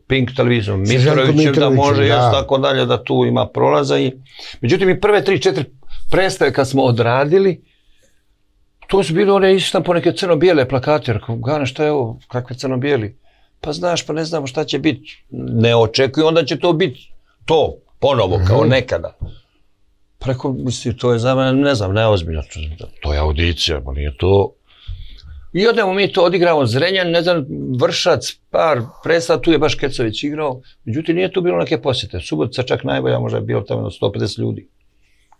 Pink televizijom, Mitrovićem, da može još tako dalje, da tu ima prolaza. I... Međutim, i prve tri, četiri predstave kad smo odradili, to su bili one po neke crno-bijele plakate. Rekao, Gane, šta je ovo? Kakve crno-bijeli? Pa znaš, pa ne znamo šta će biti. Ne očekuju, onda će to biti to, ponovo, kao mhm. nekada. Pa rekao, misli, to je za mene, ne znam, neozbiljno. To je audicija, pa nije to. I odemo mi to odigramo Zrenjan, ne znam, Vršac, par predstav, tu je baš Kecović igrao. Međutim, nije tu bilo neke posjete. Subotica čak najbolja, možda je bilo tamo 150 ljudi.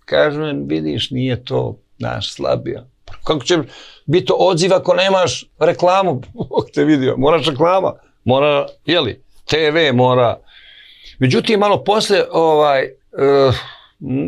Kažem, vidiš, nije to naš slabija. Kako će biti odziv ako nemaš reklamu? te vidio, moraš reklama, mora, jeli, TV mora. Međutim, malo poslije ovaj, uh,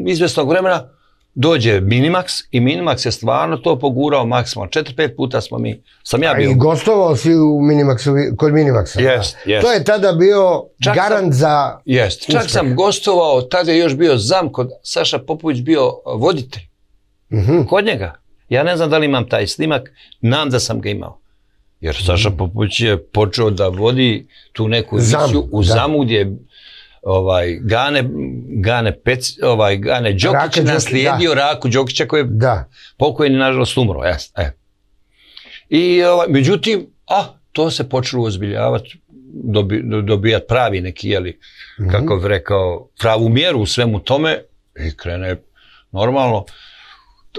izvjesnog vremena dođe Minimax i Minimax je stvarno to pogurao maksimalno. Četiri, pet puta smo mi, sam ja bio. I gostovao si u Minimaxu, kod Minimaxa. Jest. To je tada bio garant za Jest, čak sam gostovao, tada je još bio zam kod Saša Popović bio voditelj. Mhm. Kod njega. Ja ne znam da li imam taj snimak, nam da sam ga imao. Jer Saša Popović je počeo da vodi tu neku emisiju u da. Zamu gdje je ovaj, Gane, Gane, Pec, ovaj, Gane Đokić Raka naslijedio Raku Đokića koji je Da. pokojni nažalost umro. E. I, ovaj, međutim, a, to se počelo ozbiljavati, dobi, dobijati pravi neki, jeli, Mhm. kako bi rekao, pravu mjeru u svemu tome i krene normalno.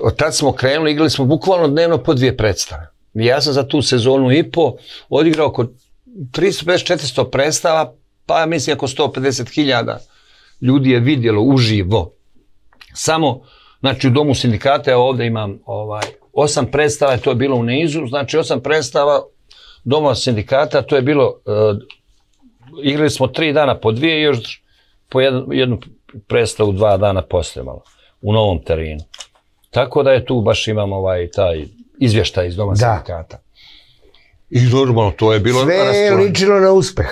Od tad smo krenuli, igrali smo bukvalno dnevno po dvije predstave. Ja sam za tu sezonu i po odigrao oko 350-400 predstava, pa ja mislim oko 150.000 ljudi je vidjelo uživo. Samo, znači u domu sindikata, evo ovdje imam ovaj, osam predstava, to je bilo u nizu, znači osam predstava doma sindikata, to je bilo, eh, igrali smo tri dana po dvije i još po jednu, jednu predstavu dva dana poslije malo, u novom terenu. Tako da je tu baš imam ovaj taj izvještaj iz doma Da. sindikata. I normalno, to je bilo Sve je ličilo na uspeh.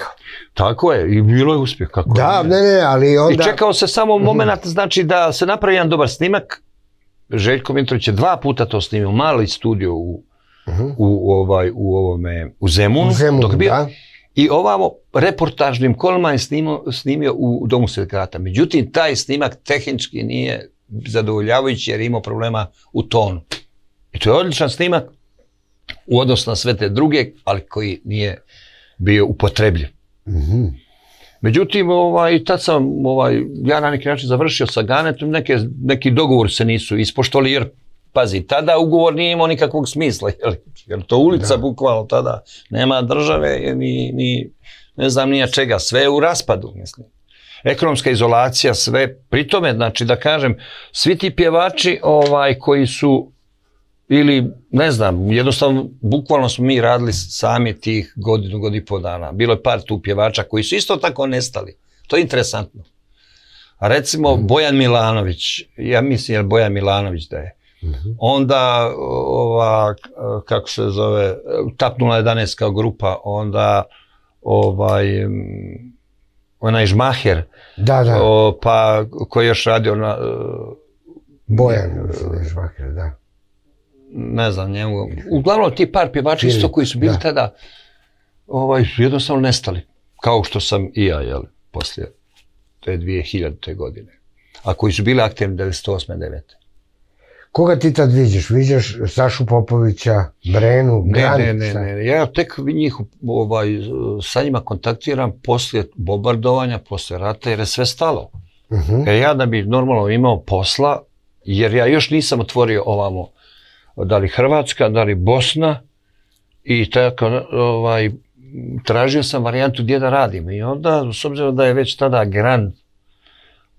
Tako je, i bilo je uspjeh. Kako Da, ne. ne, ne, ali onda... I čekao se samo moment, znači da se napravi jedan dobar snimak. Željko Mitrović je dva puta to snimio, mali studio u, u, ovaj, u, ovome, u Zemunu. U Zemunu, dok je bio, da. I ovamo reportažnim kolima je snimio, snimio u Domu sindikata. Međutim, taj snimak tehnički nije zadovoljavajući jer je imao problema u tonu. I to je odličan snimak u odnosu na sve te druge, ali koji nije bio upotrebljiv. Mhm. Međutim, ovaj, tad sam ovaj, ja na neki način završio sa Ganetom, neke, neki dogovor se nisu ispoštovali, jer pazi, tada ugovor nije imao nikakvog smisla, jer, jer to ulica bukvalno tada, nema države, ni, ni ne znam nija čega, sve je u raspadu, mislim. Ekonomska izolacija, sve, pri tome, znači da kažem, svi ti pjevači ovaj, koji su ili ne znam, jednostavno bukvalno smo mi radili sami tih godinu, godinu i pol dana. Bilo je par tu pjevača koji su isto tako nestali. To je interesantno. A recimo Bojan Milanović, ja mislim je Bojan Milanović da je. Onda ova, kako se zove, Tapnula 11 kao grupa, onda ovaj, mm, onaj Žmaher, Da, da, o, pa koji je još radio na, Bojan Žvaker, da. ne znam njemu. Uglavnom ti par pjevača Čiri, isto koji su bili da. tada ovaj, jednostavno nestali. Kao što sam i ja, jel, poslije te 2000. godine. A koji su bili aktivni 98. 9. Koga ti tad viđeš? Viđaš Sašu Popovića, Brenu, Ne, Grant? ne, ne, šta? ne, ja tek njih ovaj, sa njima kontaktiram poslije bombardovanja, poslije rata, jer je sve stalo. Mhm. Jer ja da bi normalno imao posla, jer ja još nisam otvorio ovamo, da li Hrvatska, da li Bosna, i tako, ovaj, tražio sam varijantu gdje da radim. I onda, s obzirom da je već tada Gran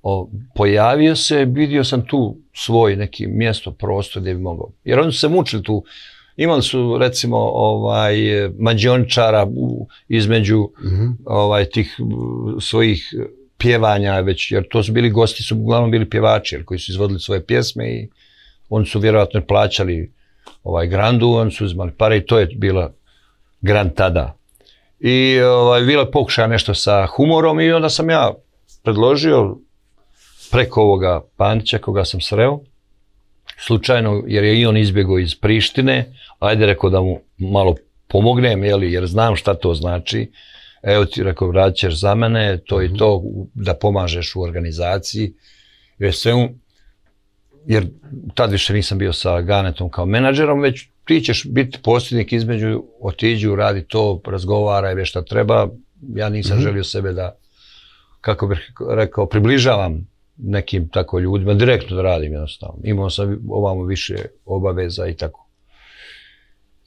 o, pojavio se, vidio sam tu svoj neki mjesto, prostor gdje bi mogao. Jer oni su se mučili tu. Imali su recimo ovaj mađiončara između Mhm. ovaj tih svojih pjevanja već, jer to su bili gosti, su uglavnom bili pjevači, jer koji su izvodili svoje pjesme i oni su vjerojatno plaćali ovaj grandu, oni su uzimali pare i to je bila grand tada. I ovaj, bilo je pokušaja nešto sa humorom i onda sam ja predložio preko ovoga Pantića koga sam sreo, slučajno, jer je i on izbjegao iz Prištine, ajde rekao da mu malo pomognem, jeli, jer znam šta to znači. Evo ti rekao, radit ćeš za mene, to i to, da pomažeš u organizaciji. Jer svemu, jer tad više nisam bio sa Ganetom kao menadžerom, već ti ćeš biti posljednik između, otiđu, radi to, razgovaraj, već šta treba. Ja nisam želio sebe da, kako bih rekao, približavam nekim tako ljudima, direktno da radim jednostavno. Imao sam ovamo više obaveza i tako.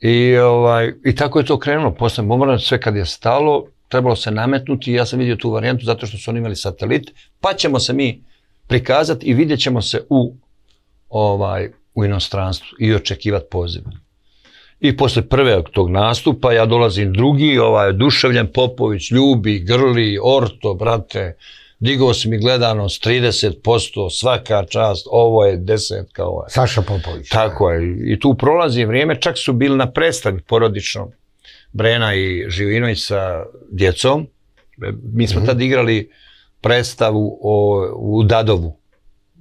I, ovaj, I tako je to krenulo. Posle Bombardan, sve kad je stalo, trebalo se nametnuti i ja sam vidio tu varijantu zato što su oni imali satelit, pa ćemo se mi prikazati i vidjet ćemo se u, ovaj, u inostranstvu i očekivati poziv. I posle prve tog nastupa ja dolazim drugi, ovaj, oduševljen Popović, ljubi, grli, orto, brate, digao si mi gledanost 30%, svaka čast, ovo je desetka, ovo je. Saša Popović. Tako je. I tu prolazi vrijeme, čak su bili na predstavi porodičnom Brena i Živinović sa djecom. E, Mi smo tad igrali predstavu o, u Dadovu.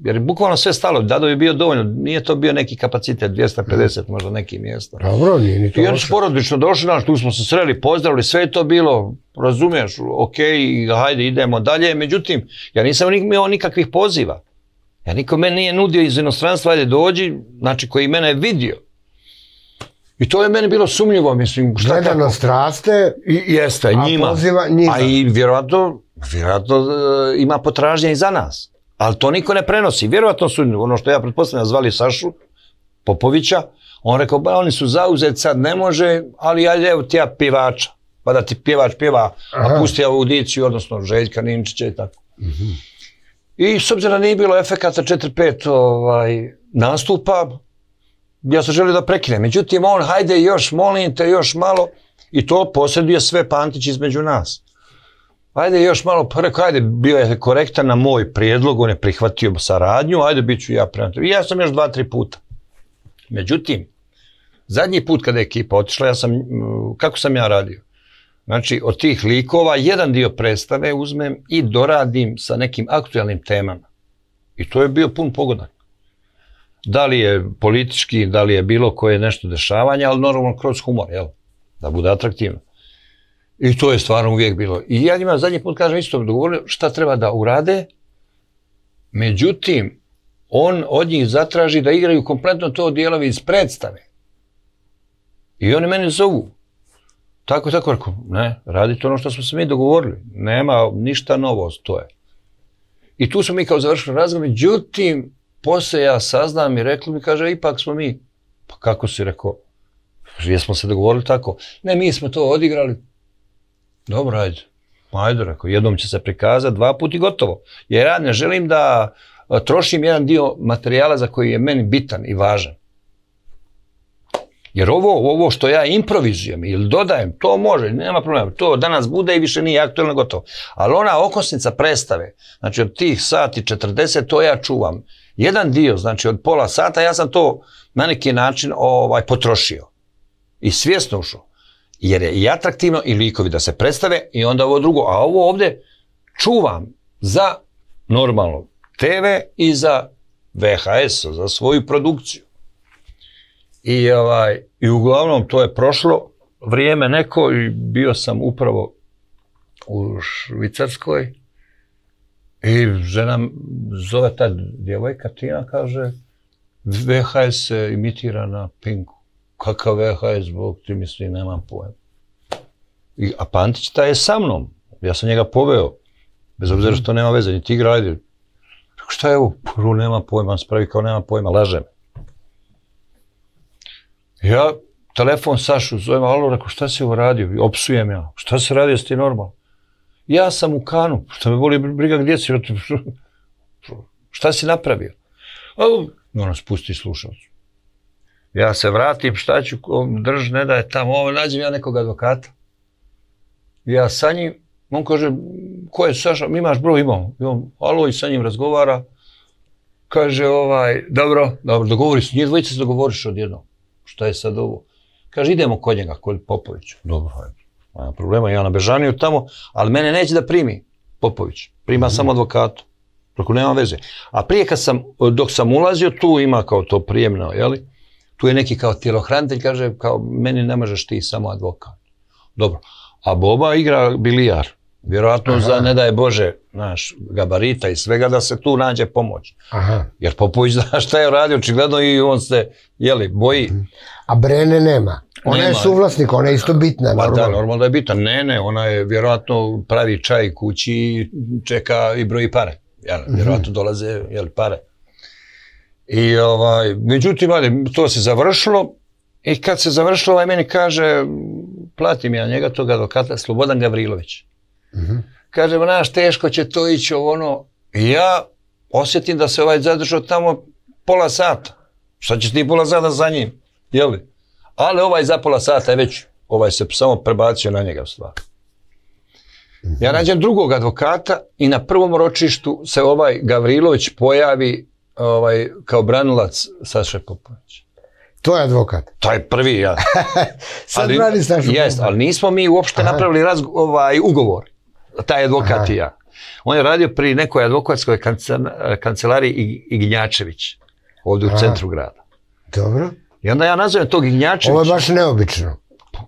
Jer je bukvalno sve stalo, Dado je bio dovoljno, nije to bio neki kapacitet, 250 možda neki mjesta. Dobro, nije ni to I oni su porodično došli, znaš, tu smo se sreli, pozdravili, sve je to bilo, razumiješ, ok, hajde idemo dalje, međutim, ja nisam ni- imao nikakvih poziva. Ja niko meni nije nudio iz inostranstva, ajde dođi, znači koji mene je vidio. I to je meni bilo sumnjivo, mislim, šta kako? Gledanost raste, I, jeste, a njima. poziva njima. A i vjerojatno, vjerojatno e, ima potražnja i za nas. Ali to niko ne prenosi. Vjerojatno su, ono što ja pretpostavljam, zvali Sašu Popovića, on rekao, ba, oni su zauzeti, sad ne može, ali ajde, evo ti ja pjevača. Pa da ti pjevač pjeva, Aha. a pusti audiciju, odnosno Željka Ninčića i tako. I s obzirom da nije bilo efekata 4-5 ovaj, nastupa, ja sam želio da prekinem. Međutim, on, hajde još, molim te, još malo. I to posreduje sve Pantić između nas. Ajde još malo, rekao, ajde, bio je korektan na moj prijedlog, on je prihvatio saradnju, ajde, bit ću ja prema ja sam još dva, tri puta. Međutim, zadnji put kada je ekipa otišla, ja sam, kako sam ja radio? Znači, od tih likova jedan dio predstave uzmem i doradim sa nekim aktualnim temama. I to je bio pun pogodak. Da li je politički, da li je bilo koje nešto dešavanje, ali normalno kroz humor, jel? Da bude atraktivno. I to je stvarno uvijek bilo. I ja njima zadnji put kažem isto, dogovorio šta treba da urade, međutim, on od njih zatraži da igraju kompletno to dijelovi iz predstave. I oni mene zovu. Tako, tako, rekao, ne, radite ono što smo se mi dogovorili. Nema ništa novo, to je. I tu smo mi kao završili razgovor, međutim, poslije ja saznam i rekli mi, kaže, ipak smo mi, pa kako si rekao, jesmo se dogovorili tako? Ne, mi smo to odigrali. Dobro, ajde. Ajde, rekao, jednom će se prikazati, dva puta i gotovo. Jer ja ne želim da trošim jedan dio materijala za koji je meni bitan i važan. Jer ovo, ovo što ja improvizujem ili dodajem, to može, nema problema. To danas bude i više nije aktualno gotovo. Ali ona okosnica predstave, znači od tih sati 40, to ja čuvam. Jedan dio, znači od pola sata, ja sam to na neki način ovaj, potrošio. I svjesno ušao. Jer je i atraktivno i likovi da se predstave i onda ovo drugo. A ovo ovdje čuvam za normalno TV i za VHS, za svoju produkciju. I, ovaj, I uglavnom to je prošlo vrijeme neko i bio sam upravo u Švicarskoj i žena zove ta djevojka Tina kaže VHS se imitira na Pinku. Kakav VHS, Bog ti misli, nemam pojma. I, a Pantić taj je sa mnom. Ja sam njega poveo. Bez obzira što nema veze, ni ti igra, ajde. Šta je ovo? Prvo nema pojma, on spravi kao nema pojma, laže me. Ja telefon Sašu zovem, alo, rekao, šta si ovo radio? Opsujem ja. Šta se radi, jesi ti normalno? Ja sam u kanu. Šta me boli briga gdje si? Šta si napravio? A, ono, spusti slušalac. Ja se vratim, šta ću, drž, ne da je tamo, ovo, nađem ja nekog advokata. Ja sa njim, on kaže, ko je Saša, mi imaš broj, imamo. I on, alo, i sa njim razgovara. Kaže, ovaj, dobro, dobro, dogovori se, njih dvojice se dogovoriš odjednom. Šta je sad ovo? Kaže, idemo kod njega, kod Popovića. Dobro. Nema problema, ja na Bežaniju tamo, ali mene neće da primi Popović. Prima samo advokatu. Preko nema veze. A prije kad sam, dok sam ulazio, tu ima kao to prijemno, jeli? Tu je neki kao tjelohranitelj, kaže, kao, meni ne možeš ti samo advokat. Dobro. A Boba igra bilijar. Vjerojatno za, ne daj Bože, znaš, gabarita i svega da se tu nađe pomoć. Aha. Jer Popović zna šta je radio, očigledno i on se, jeli, boji. A Brene nema. Ona je Nema. suvlasnik, ona je isto bitna. Pa da, normalno. normalno da je bitan. Ne, ne, ona je vjerojatno pravi čaj kući i čeka i broji pare. Jel, vjerojatno dolaze jel, pare. I ovaj, međutim, ajde, to se završilo i kad se završilo, ovaj meni kaže, platim ja njega tog advokata, Slobodan Gavrilović. Kaže, ma znaš, teško će to ići ovo ono. I ja osjetim da se ovaj zadržao tamo pola sata. Šta ćeš ti pola sata za njim? Jeli? Ali ovaj za pola sata je već, ovaj se samo prebacio na njega stvar. Ja nađem drugog advokata i na prvom ročištu se ovaj Gavrilović pojavi ovaj, kao branilac Saše Popović. To je advokat. Taj prvi, ja. Sad brani Sašu Jest, ali nismo mi uopšte Aha. napravili razgo, ovaj, ugovor. Taj advokat Aha. i ja. On je radio pri nekoj advokatskoj kance- kancelariji Ig- Ignjačević, ovdje u Aha. centru grada. Dobro. I onda ja nazovem tog Ignjačevića. Ovo je baš neobično.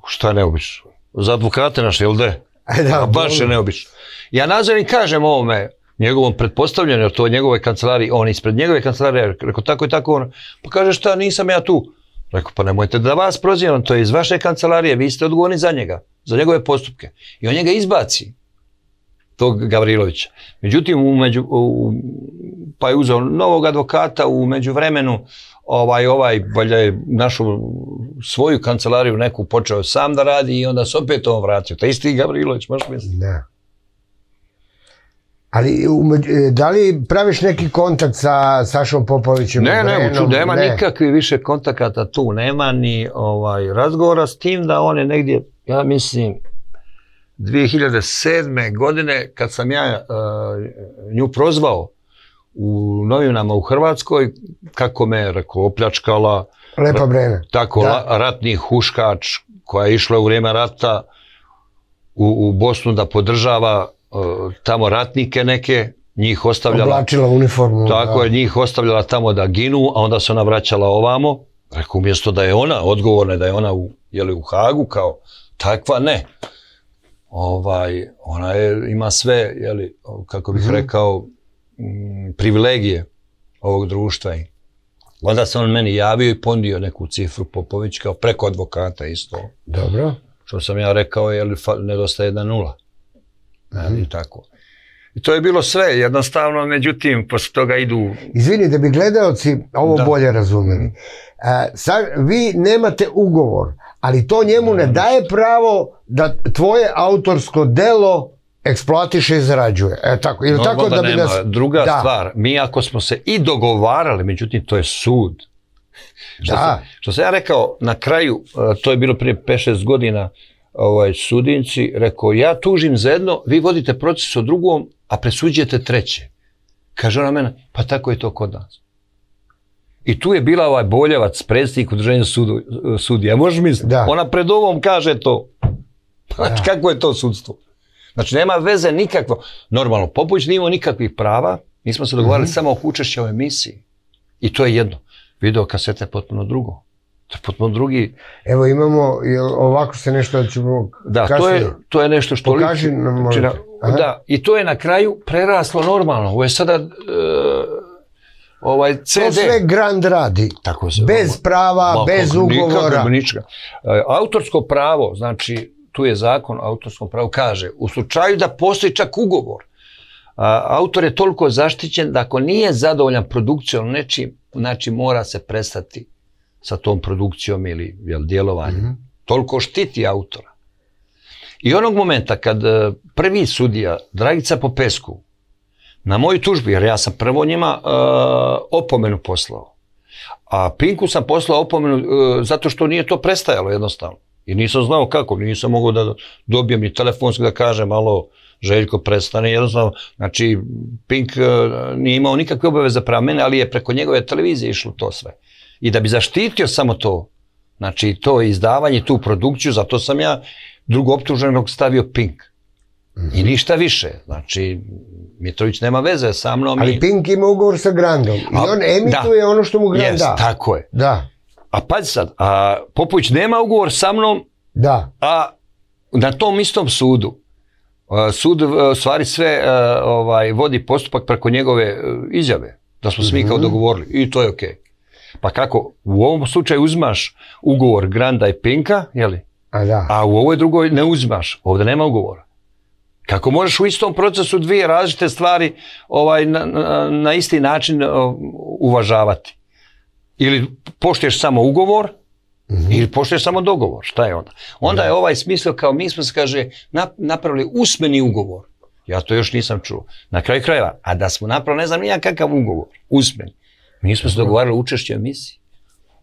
Šta je neobično? Za advokate naše, jel de? Da, baš je neobično. Ja nazovem i kažem ovome, njegovom pretpostavljanju, jer to je njegove kancelarije, on ispred njegove kancelarije, rekao tako i tako, on, pa kaže šta, nisam ja tu. Rekao, pa nemojte da vas prozivam, to je iz vaše kancelarije, vi ste odgovorni za njega, za njegove postupke. I on njega izbaci, tog Gavrilovića. Međutim, u među, u, pa je uzeo novog advokata u međuvremenu, ovaj, ovaj, valjda je našu svoju kancelariju neku počeo sam da radi i onda se opet on vratio. Taj isti Gavrilović, možeš misliti. Da. Ali e, da li praviš neki kontakt sa Sašom Popovićem? Ne, ne, nema Ne. nikakvih više kontakata tu, nema ni ovaj, razgovora s tim da on je negdje, ja mislim, 2007. godine kad sam ja uh, nju prozvao u novinama u Hrvatskoj, kako me je rekao, opljačkala, Lepa Brena. tako Da. ratni huškač koja je išla u vrijeme rata u, u Bosnu da podržava tamo ratnike neke, njih ostavljala Oblačila uniformu. tako da. je njih ostavljala tamo da ginu, a onda se ona vraćala ovamo. Rekao, umjesto da je ona odgovorna, da je ona u, jeli, u Hagu kao takva, ne. Ovaj, ona je, ima sve, jeli, kako bih Mhm. rekao, mm, privilegije ovog društva. Onda se on meni javio i pondio neku cifru Popović kao preko advokata isto. Dobro. Što sam ja rekao, jeli, fa- nedostaje jedna nula. Mhm. I tako. I to je bilo sve, jednostavno, međutim, posle toga idu Izvini, da bi gledaoci ovo Da. bolje razumeli. A, sad, vi nemate ugovor, ali to njemu ne daje pravo da tvoje autorsko delo eksploatiše i zarađuje. E tako, ili tako Normalno da bi nema. nas... Druga Da. stvar, mi ako smo se i dogovarali, međutim to je sud. Što, Da. sam, što sam ja rekao na kraju, uh, to je bilo prije 5-6 godina, ovaj, sudinci, rekao, ja tužim za jedno, vi vodite proces o drugom, a presuđujete treće. Kaže ona mene, pa tako je to kod nas. I tu je bila ovaj Boljevac, predsjednik udruženja sudu, sudija. Možeš misliti? Ona pred ovom kaže to. Pa Da. kako je to sudstvo? Znači, nema veze nikakvo. Normalno, Popović nije imao nikakvih prava. Mi smo se dogovarali samo oko učešća u emisiji. I to je jedno. Video kasete je potpuno drugo. To je potpuno drugi. Evo imamo, jel ovako se nešto ćemo Da, to kasnije. je, to je nešto što Pokaži nam. Da, i to je na kraju preraslo normalno. Ovo je sada e, ovaj CD. To sve Grand radi. Tako se Bez prava, Ma, bez ugovora. Nikako, ničega. E, autorsko pravo, znači, tu je zakon o autorskom pravu, kaže, u slučaju da postoji čak ugovor, a, autor je toliko zaštićen da ako nije zadovoljan produkcijom nečim, znači mora se prestati sa tom produkcijom ili jel, djelovanjem. Mhm. Toliko štiti autora. I onog momenta kad e, prvi sudija, Dragica Popesku, na moju tužbu, jer ja sam prvo njima e, opomenu poslao, a Pinku sam poslao opomenu e, zato što nije to prestajalo jednostavno. I nisam znao kako, nisam mogao da dobijem ni telefonski da kažem, alo, Željko prestane, jednostavno, znači Pink e, nije imao nikakve obaveze prema mene, ali je preko njegove televizije išlo to sve. I da bi zaštitio samo to, znači to izdavanje, tu produkciju, zato sam ja drugo optuženog stavio Pink. I ništa više. Znači, Mitrović nema veze sa mnom. Ali i... Pink ima ugovor sa Grandom. I A, on emituje ono što mu Grand da. tako je. Da, A pazi sad, a Popović nema ugovor sa mnom, da. a na tom istom sudu, sud u stvari sve a, ovaj, vodi postupak preko njegove a, izjave, da smo se mi kao Mhm. dogovorili i to je okej. Pa kako, u ovom slučaju uzmaš ugovor Granda i Pinka, jeli? A da. a u ovoj drugoj ne uzmaš, ovdje nema ugovora. Kako možeš u istom procesu dvije različite stvari ovaj, na, na, na isti način o, uvažavati? Ili poštuješ samo ugovor, ili poštuješ samo dogovor, šta je onda? Onda je ovaj smisao kao mi smo se, kaže, nap- napravili usmeni ugovor. Ja to još nisam čuo. Na kraju krajeva, a da smo napravili, ne znam nija kakav ugovor, usmeni. Mi smo se dogovarali učešće u emisiji.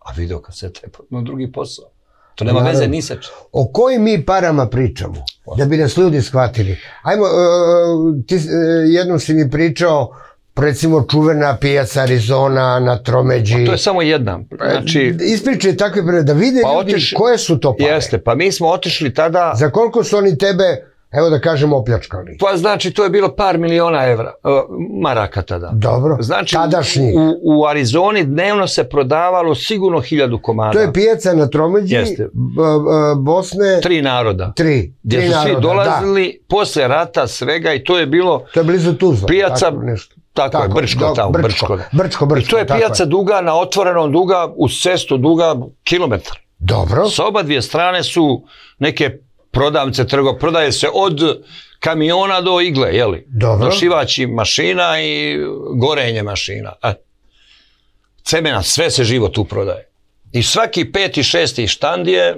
A video kaseta je potpuno drugi posao. To nema Naravno. veze ni sa. O kojim mi parama pričamo? Da bi nas ljudi shvatili. Ajmo, e, ti e, jednom si mi pričao, recimo čuvena pijaca Arizona na Tromeđi. To je samo jedna. Znači, Ispričaj takve da vide Pa ljudi otiš- koje su to pare. jeste, pa mi smo otišli tada, Za koliko su oni tebe Evo da kažem opljačkali. Pa znači to je bilo par miliona evra, maraka tada. Dobro, Znači tadašnji. u, u Arizoni dnevno se prodavalo sigurno hiljadu komada. To je pijaca na Tromeđi, Jeste. B- B- Bosne, Tri naroda. tri. Gdje tri su svi dolazili posle rata svega i to je bilo. To je blizu Tuzla. Pijaca, tako nešto. tako, je, Brčko tamo, Brčko, Brčko. Brčko, Brčko, I to je pijaca duga na otvorenom duga, uz cestu duga kilometar. Dobro, S oba dvije strane su neke prodavnice trgo, prodaje se od kamiona do igle, jeli? Dobro. Do šivaći mašina i gorenje mašina. E. Cemena, sve se živo tu prodaje. I svaki peti, šesti štand je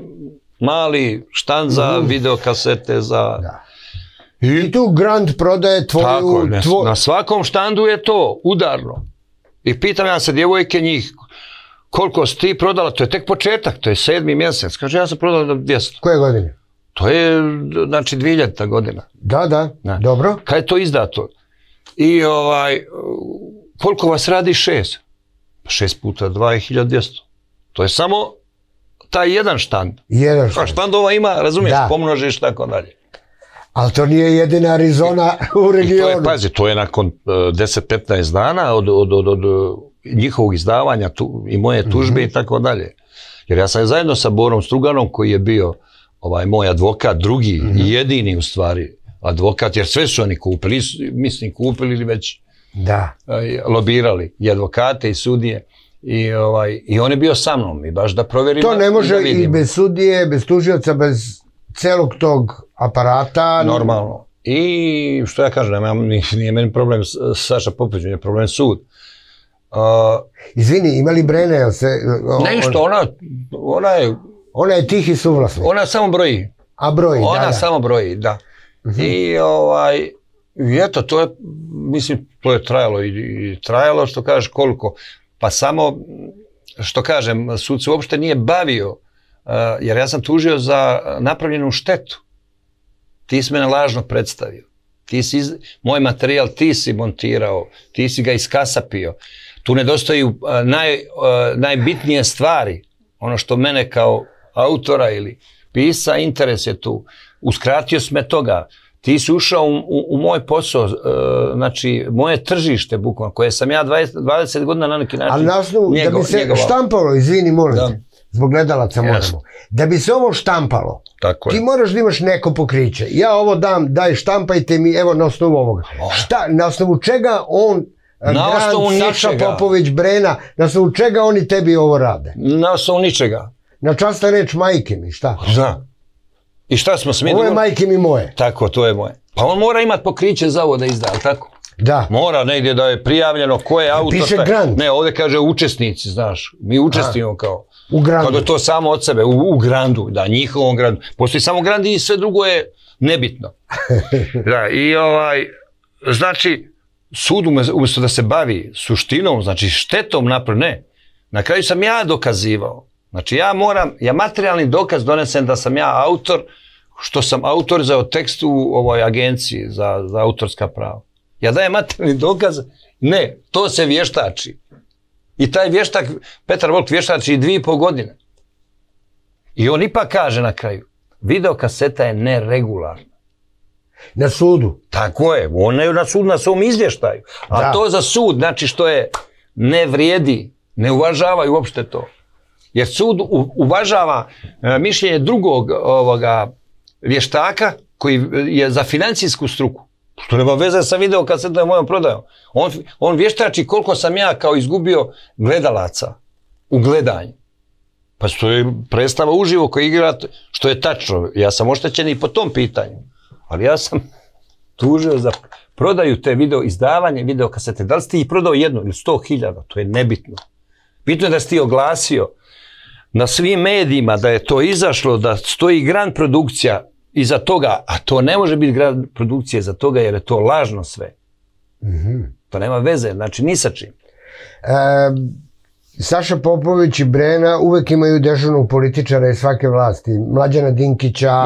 mali štand za videokasete, za... Da. i tu Grand prodaje tvoju... Tako, ne, na svakom štandu je to, udarno. I pitam ja se djevojke njih, koliko si ti prodala, to je tek početak, to je sedmi mjesec. Kaže, ja sam prodala na 200. Koje godine? To je, znači, 2000. godina. Da, da, dobro. Kad je to izdato? I ovaj, koliko vas radi šest? Šest puta dva je 1200. To je samo taj jedan štand. Jedan A štand. štandova ima, razumiješ, Da. pomnožiš tako dalje. Ali to nije jedina Arizona u I to je, regionu. pazi, to je nakon uh, 10-15 dana od, od, od, od njihovog izdavanja tu, i moje tužbe Mhm. i tako dalje. Jer ja sam zajedno sa Borom Struganom koji je bio ovaj moj advokat, drugi Mhm. i jedini u stvari advokat, jer sve su oni kupili, mislim kupili ili već Da. eh, lobirali i advokate i sudije. I, ovaj, I on je bio sa mnom i baš da provjerimo. To ne može i bez sudije, bez tužioca, bez celog tog aparata. Normalno. I što ja kažem, nema, nije, meni problem Saša Popović, je problem sud. Uh, Izvini, imali Brene, jel se... o- ne što, ona, ona, je, Ona je tihi suvlasnik. ona samo broji. A broj, Ona da, da. samo broji, da. I ovaj, i eto, to je, mislim, to je trajalo i, i trajalo, što kažeš, koliko. Pa samo, što kažem, sud se uopšte nije bavio, uh, jer ja sam tužio za napravljenu štetu. Ti si mene lažno predstavio. Ti si iz, moj materijal ti si montirao, ti si ga iskasapio. Tu nedostaju uh, naj, uh, najbitnije stvari. Ono što mene kao autora ili pisa, interes je tu. Uskratio si me toga. Ti si ušao u, u, u moj posao, uh, znači moje tržište bukvalno, koje sam ja 20, 20 godina na neki način Ali na osnovu, da bi se njegovao. štampalo, izvini, molim Da. te, zbog gledalaca moramo, da bi se ovo štampalo, Tako ti je. moraš da imaš neko pokriće. Ja ovo dam, daj štampajte mi, evo na osnovu ovoga. Šta, na osnovu čega on, Na Grant, osnovu Saša ničega. Popović, Brena, na osnovu čega oni tebi ovo rade? Na osnovu ničega. Na časta reč majke mi, šta? Da. I šta smo mi Ovo je majke mi moje. Tako, to je moje. Pa on mora imati pokriće za ovo da izda, ali tako? Da. Mora negdje da je prijavljeno ko je autor. piše šta je. grant. Ne, ovdje kaže učesnici, znaš. Mi učestvujemo kao. U grandu. Kao da to samo od sebe, u, u grandu, da, njihovom grandu. Postoji samo grand i sve drugo je nebitno. da, i ovaj, znači, sud umjesto da se bavi suštinom, znači štetom naprav, ne. Na kraju sam ja dokazivao. Znači ja moram, ja materijalni dokaz donesem da sam ja autor, što sam autor za tekst u ovoj agenciji za, za autorska prava. Ja dajem materijalni dokaz, ne, to se vještači. I taj vještak, Petar Volk vještači dvije i pol godine. I on ipak kaže na kraju, video kaseta je neregularna. Na sudu. Tako je, on je na sud na svom izvještaju. A Da. to za sud, znači što je ne vrijedi, ne uvažavaju uopšte to. Jer sud uvažava e, mišljenje drugog ovoga vještaka koji je za financijsku struku. Što nema veze sa video kasetom mojom prodajom. On, on vještači koliko sam ja kao izgubio gledalaca u gledanju. Pa to je predstava uživo koji igra, što je tačno. Ja sam oštećen i po tom pitanju. Ali ja sam tužio za prodaju te video, izdavanje video kasete. Da li si ti prodao jednu ili sto hiljada? To je nebitno. Bitno je da si ti oglasio na svim medijima da je to izašlo, da stoji grand produkcija iza toga, a to ne može biti grand produkcija iza toga jer je to lažno sve. To nema veze, znači ni sa čim. E, Saša Popović i Brena uvek imaju dežurnog političara iz svake vlasti. Mlađana Dinkića.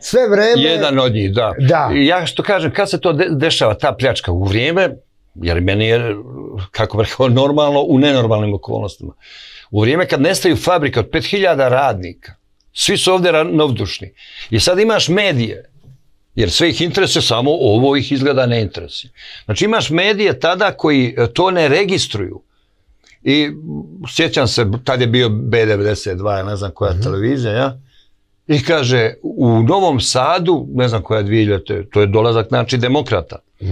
Sve vreme... Jedan od njih, da. Da. I ja što kažem, kad se to de- dešava, ta pljačka u vrijeme, jer meni je, kako bih rekao, normalno u nenormalnim okolnostima. U vrijeme kad nestaju fabrike od 5000 radnika, svi su ovdje novdušni. I sad imaš medije. Jer sve ih interesuje, samo ovo ih izgleda ne interesuje. Znači imaš medije tada koji e, to ne registruju. I sjećam se, tad je bio B92, ja ne znam koja televizija, ja, i kaže, u Novom Sadu, ne znam koja je 2000, to je dolazak znači demokrata, e,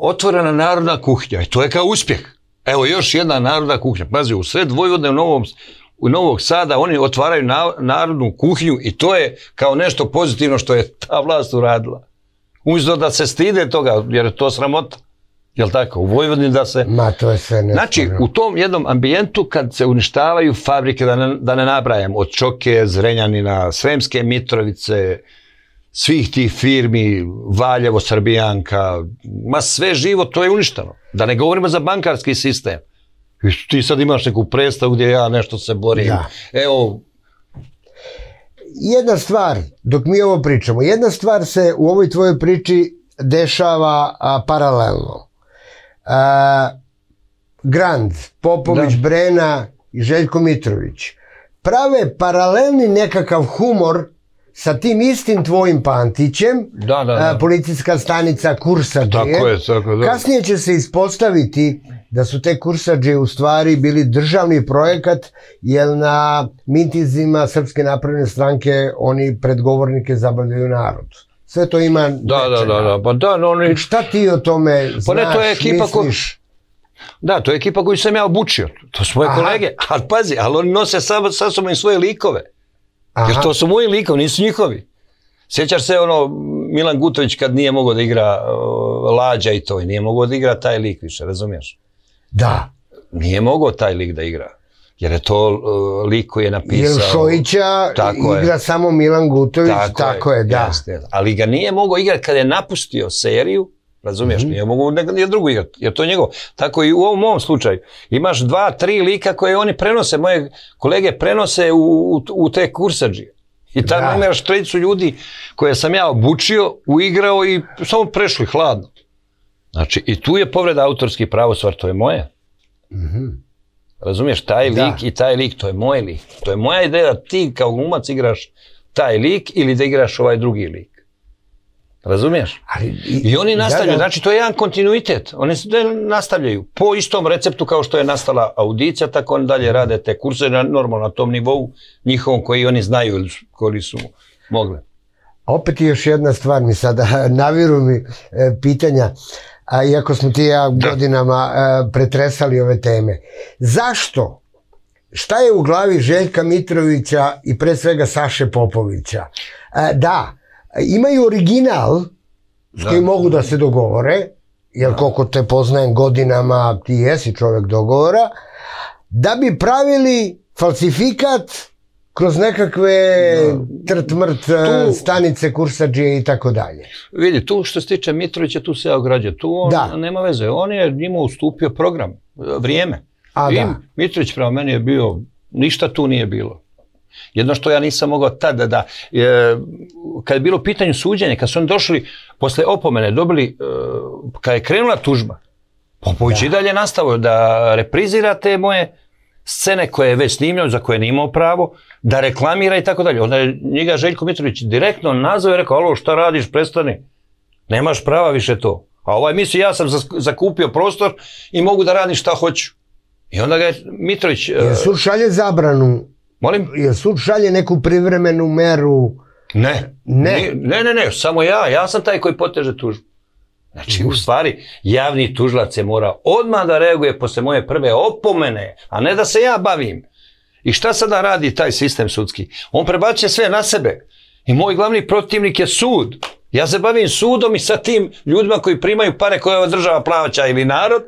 otvorena narodna kuhinja i to je kao uspjeh. Evo još jedna narodna kuhinja. Pazi, u sred Vojvodne u Novom, u Novog Sada oni otvaraju na- narodnu kuhinju i to je kao nešto pozitivno što je ta vlast uradila. Umjesto da se stide toga, jer je to sramota. Jel tako? U Vojvodini da se... Ma, to je sve Znači, u tom jednom ambijentu kad se uništavaju fabrike, da ne, da ne nabrajam, od Čoke, Zrenjanina, Sremske Mitrovice, svih tih firmi, Valjevo, Srbijanka, ma sve živo, to je uništeno. Da ne govorimo za bankarski sistem. I ti sad imaš neku predstavu gdje ja nešto se borim. Da. Evo, jedna stvar, dok mi ovo pričamo, jedna stvar se u ovoj tvojoj priči dešava a, paralelno. A, Grand, Popović, Da. Brena i Željko Mitrović prave paralelni nekakav humor sa tim istim tvojim Pantićem, Da, da, da. a, policijska stanica da. Kasnije će se ispostaviti da su te Kursadžije u stvari bili državni projekat, jer na mintizima Srpske napredne stranke oni predgovornike zabavljaju narod. Sve to ima da, da, da, da, pa da, no, oni, Šta ti o tome Pa ne, znaš, to je ekipa ko- misliš? Da, to je ekipa koju sam ja obučio. To su moje Aha. kolege. Ali pazi, ali oni nose sa, sa sobom i svoje likove. Aha, Jer to su moji likovi, nisu njihovi. Sjećaš se ono, Milan Gutović kad nije mogao da igra Lađa i to, i nije mogao da igra taj lik više, razumiješ? Da, Nije mogao taj lik da igra. Jer je to uh, lik koji je jer napisao... Šojića Tako je. igra samo Milan Gutović, tako, je, da. jeste, jeste. Ali ga nije mogao igrati kad je napustio seriju, razumiješ, Mhm. nije mogao nek- nije drugu igrati, jer to je njegov. Tako i u ovom mom slučaju. Imaš dva, tri lika koje oni prenose, moje kolege prenose u, u, u te kursađije. I tamo Da. imaš trojicu ljudi koje sam ja obučio, uigrao i samo prešli hladno. Znači, i tu je povreda autorskih prava, stvar, to je moje. Razumiješ, taj Da. lik i taj lik, to je moj lik. To je moja ideja da ti kao glumac igraš taj lik ili da igraš ovaj drugi lik. Razumiješ? Ali, I oni da, nastavljaju, da. znači to je jedan kontinuitet. Oni se nastavljaju po istom receptu kao što je nastala audicija, tako oni dalje rade te kurse na, normalno na tom nivou njihovom koji oni znaju ili su- koji su mogli. Opet je još jedna stvar mi sada naviru mi e, pitanja, a iako smo ti i ja godinama e, pretresali ove teme. Zašto? Šta je u glavi Željka Mitrovića i pre svega Saše Popovića? E, da, imaju original s kojim mogu da se dogovore, jer koliko te poznajem godinama, ti jesi čovjek dogovora, da bi pravili falsifikat kroz nekakve trt-mrt e, stanice, kursađije i tako dalje. Vidi, tu što se tiče Mitrovića, tu se ja. Tu on Da. nema veze. On je njima ustupio program, e, vrijeme. A, I da. Mitrović prema meni je bio, ništa tu nije bilo. Jedno što ja nisam mogao tada da, e, kad je bilo pitanje suđenja, kad su oni došli posle opomene, dobili, e, kad je krenula tužba, Popović i dalje nastavio da reprizira te moje scene koje je već snimljeno, za koje nije imao pravo, da reklamira i tako dalje. Onda je njega Željko Mitrović direktno nazvao i rekao, alo, šta radiš, prestani. Nemaš prava više to. A ovaj misli, ja sam zakupio prostor i mogu da radim šta hoću. I onda ga je Mitrović... e, Jer sud šalje zabranu, molim? jer sud šalje neku privremenu meru, Ne. Ne. Ne, ne, ne, samo ja. Ja sam taj koji poteže tužbu. Znači, u stvari, javni tužilac je mora odmah da reaguje posle moje prve opomene, a ne da se ja bavim. I šta sada radi taj sistem sudski? On prebacuje sve na sebe. I moj glavni protivnik je sud. Ja se bavim sudom i sa tim ljudima koji primaju pare koje ova država plaća ili narod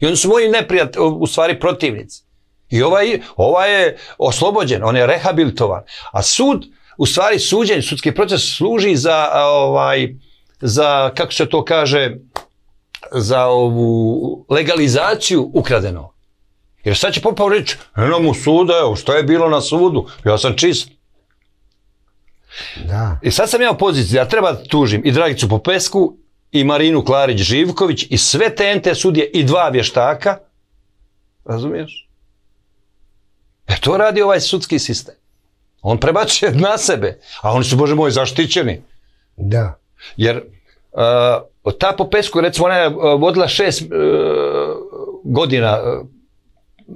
i oni su moji neprijat, u stvari protivnici. I ovaj, ovaj je oslobođen, on je rehabilitovan. A sud, u stvari suđenje, sudski proces služi za, ovaj, za, kako se to kaže, za ovu legalizaciju ukradenog. Jer sad će Popov reći, eno mu suda, evo, šta je bilo na sudu, ja sam čist. da. I sad sam ja u poziciji, ja treba tužim i Dragicu Popesku, i Marinu Klarić-Živković, i sve TNT sudje, i dva vještaka. Razumiješ? E to radi ovaj sudski sistem. On prebacuje na sebe, a oni su, bože moj, zaštićeni. Da. Jer uh, ta po pesku, recimo, ona je uh, vodila šest uh, godina uh,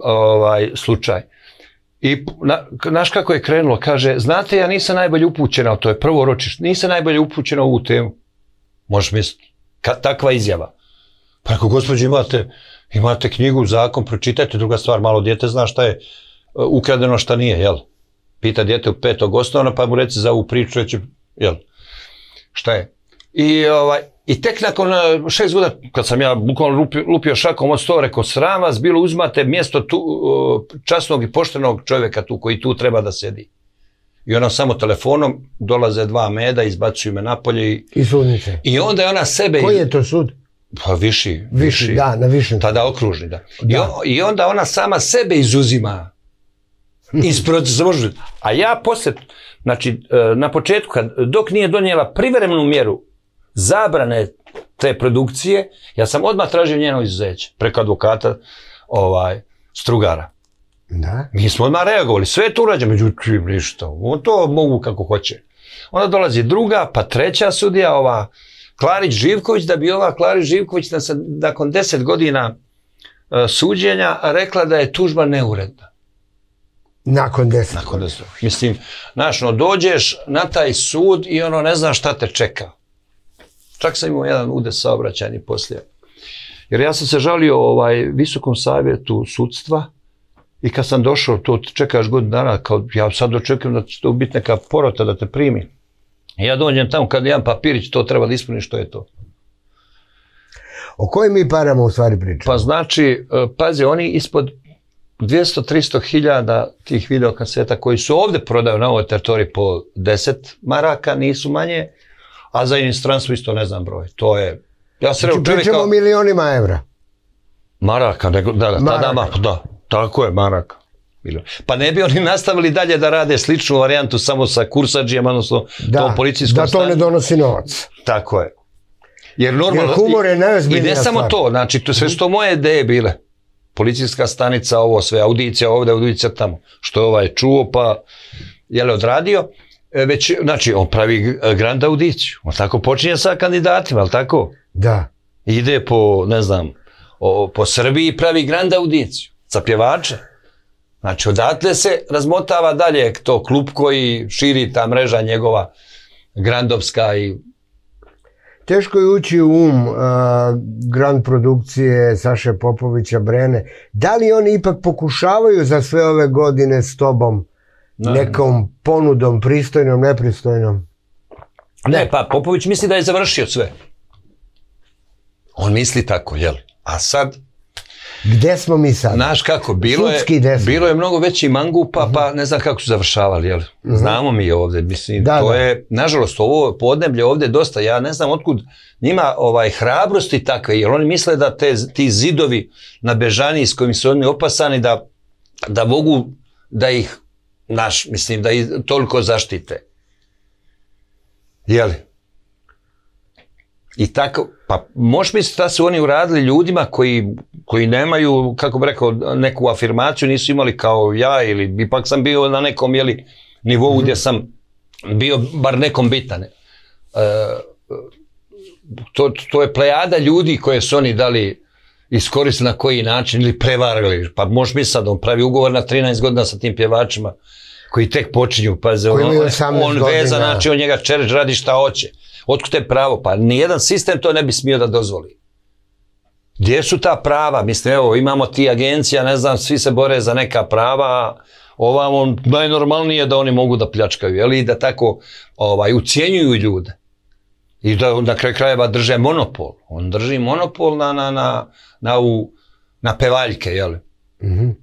ovaj slučaj. I na, znaš kako je krenulo, kaže, znate, ja nisam najbolje upućena, to je prvo ročište, nisam najbolje upućena u ovu temu. Možeš misliti, takva izjava. Pa ako gospođi imate, imate knjigu, zakon, pročitajte, druga stvar, malo dijete zna šta je ukradeno, šta nije, jel? Pita dijete u petog osnovno, pa mu reci za ovu priču, reći, jel? Šta je? I, ovaj, I tek nakon uh, šest godina, kad sam ja bukvalno lupio, lupio šakom od sto, rekao, sram vas bilo uzmate mjesto tu, uh, časnog i poštenog čovjeka tu, koji tu treba da sedi. I ona samo telefonom, dolaze dva meda, izbacuju me napolje i, I sudnice. i onda je ona sebe... Koji je to sud? Pa viši. Viši, da, na višem. Tada okružni, da. I, Da. o- I onda ona sama sebe izuzima iz procesa može. A ja posle, znači, e, na početku, kad, dok nije donijela privremenu mjeru zabrane te produkcije, ja sam odmah tražio njeno izuzeće preko advokata ovaj, Strugara. Da. Mi smo odmah reagovali, sve je to urađeno, međutim ništa, on to mogu kako hoće. Onda dolazi druga, pa treća sudija, ova Klarić Živković, da bi ova Klarić Živković nas- nakon deset godina e, suđenja rekla da je tužba neuredna. Nakon deset. Nakon deset. Mislim, znaš, no, dođeš na taj sud i ono ne znaš šta te čeka. Čak sam imao jedan udes saobraćajni poslije. Jer ja sam se žalio ovaj visokom savjetu sudstva i kad sam došao, to čekaš godinu dana, kao ja sad očekujem da će to biti neka porota da te primi. Ja dođem tamo kad jedan papirić to treba da ispuni što je to. O kojim mi parama u stvari pričamo? Pa znači, e, pazi, oni ispod 200-300 hiljada tih videokaseta koji su ovde prodaju na ovoj teritoriji po 10 maraka, nisu manje, a za inostranstvo isto ne znam broj. To je, ja se Znači, čovjeka... pričamo milionima evra. Maraka, nego, da, da, Maraka. tada, ma, da, tako je, maraka. Pa ne bi oni nastavili dalje da rade sličnu varijantu samo sa kursađijama, odnosno Da, tom policijskom da to ne donosi novac. Tako je. Jer normalno... Jer humor je i- ne samo to, znači to sve što moje ideje bile. Policijska stanica, ovo sve, audicija ovde, audicija tamo. Što je ovaj čuo, pa je li odradio. E, Već, znači, on pravi grand audiciju. On tako počinje sa kandidatima, ali tako? Da. Ide po, ne znam, o, po Srbiji pravi grand audiciju za pjevače. Znači, odatle se razmotava dalje to klub koji širi ta mreža njegova grandovska i Teško je ući u um uh, grand produkcije Saše Popovića Brene. Da li oni ipak pokušavaju za sve ove godine s tobom Ne. nekom ponudom, pristojnom, nepristojnom? Ne, pa Popović misli da je završio sve. On misli tako, jel? A sad, Gde smo mi sad? znaš kako, bilo je, desno. bilo je mnogo veći mangupa, pa ne znam kako su završavali, jel? Znamo mi ovde, mislim, Da, to da. je, nažalost, ovo podneblje ovde dosta, ja ne znam otkud njima ovaj hrabrosti takve, jer oni misle da te, ti zidovi na Bežani s kojim su oni opasani, da, da mogu da ih, naš, mislim, da ih toliko zaštite. Jeli? I tako, pa možeš misliti da su oni uradili ljudima koji, koji nemaju, kako bi rekao, neku afirmaciju, nisu imali kao ja ili ipak sam bio na nekom jeli, nivou gdje sam bio bar nekom bitan. E, to, to je plejada ljudi koje su oni dali iskoristili na koji način ili prevarili. Pa možeš misliti sad, on pravi ugovor na 13 godina sa tim pjevačima koji tek počinju, paze, Koji on, imaju 18 on godina. veza, znači on njega čereć radi šta hoće. Otkud te pravo? Pa nijedan sistem to ne bi smio da dozvoli. Gdje su ta prava? Mislim, evo, imamo ti agencija, ne znam, svi se bore za neka prava, ovamo najnormalnije da oni mogu da pljačkaju, jel? I da tako ovaj, ucijenjuju ljude. I da na kraju krajeva drže monopol. On drži monopol na, na, na, na, u, na pevaljke, jel? Mhm. E,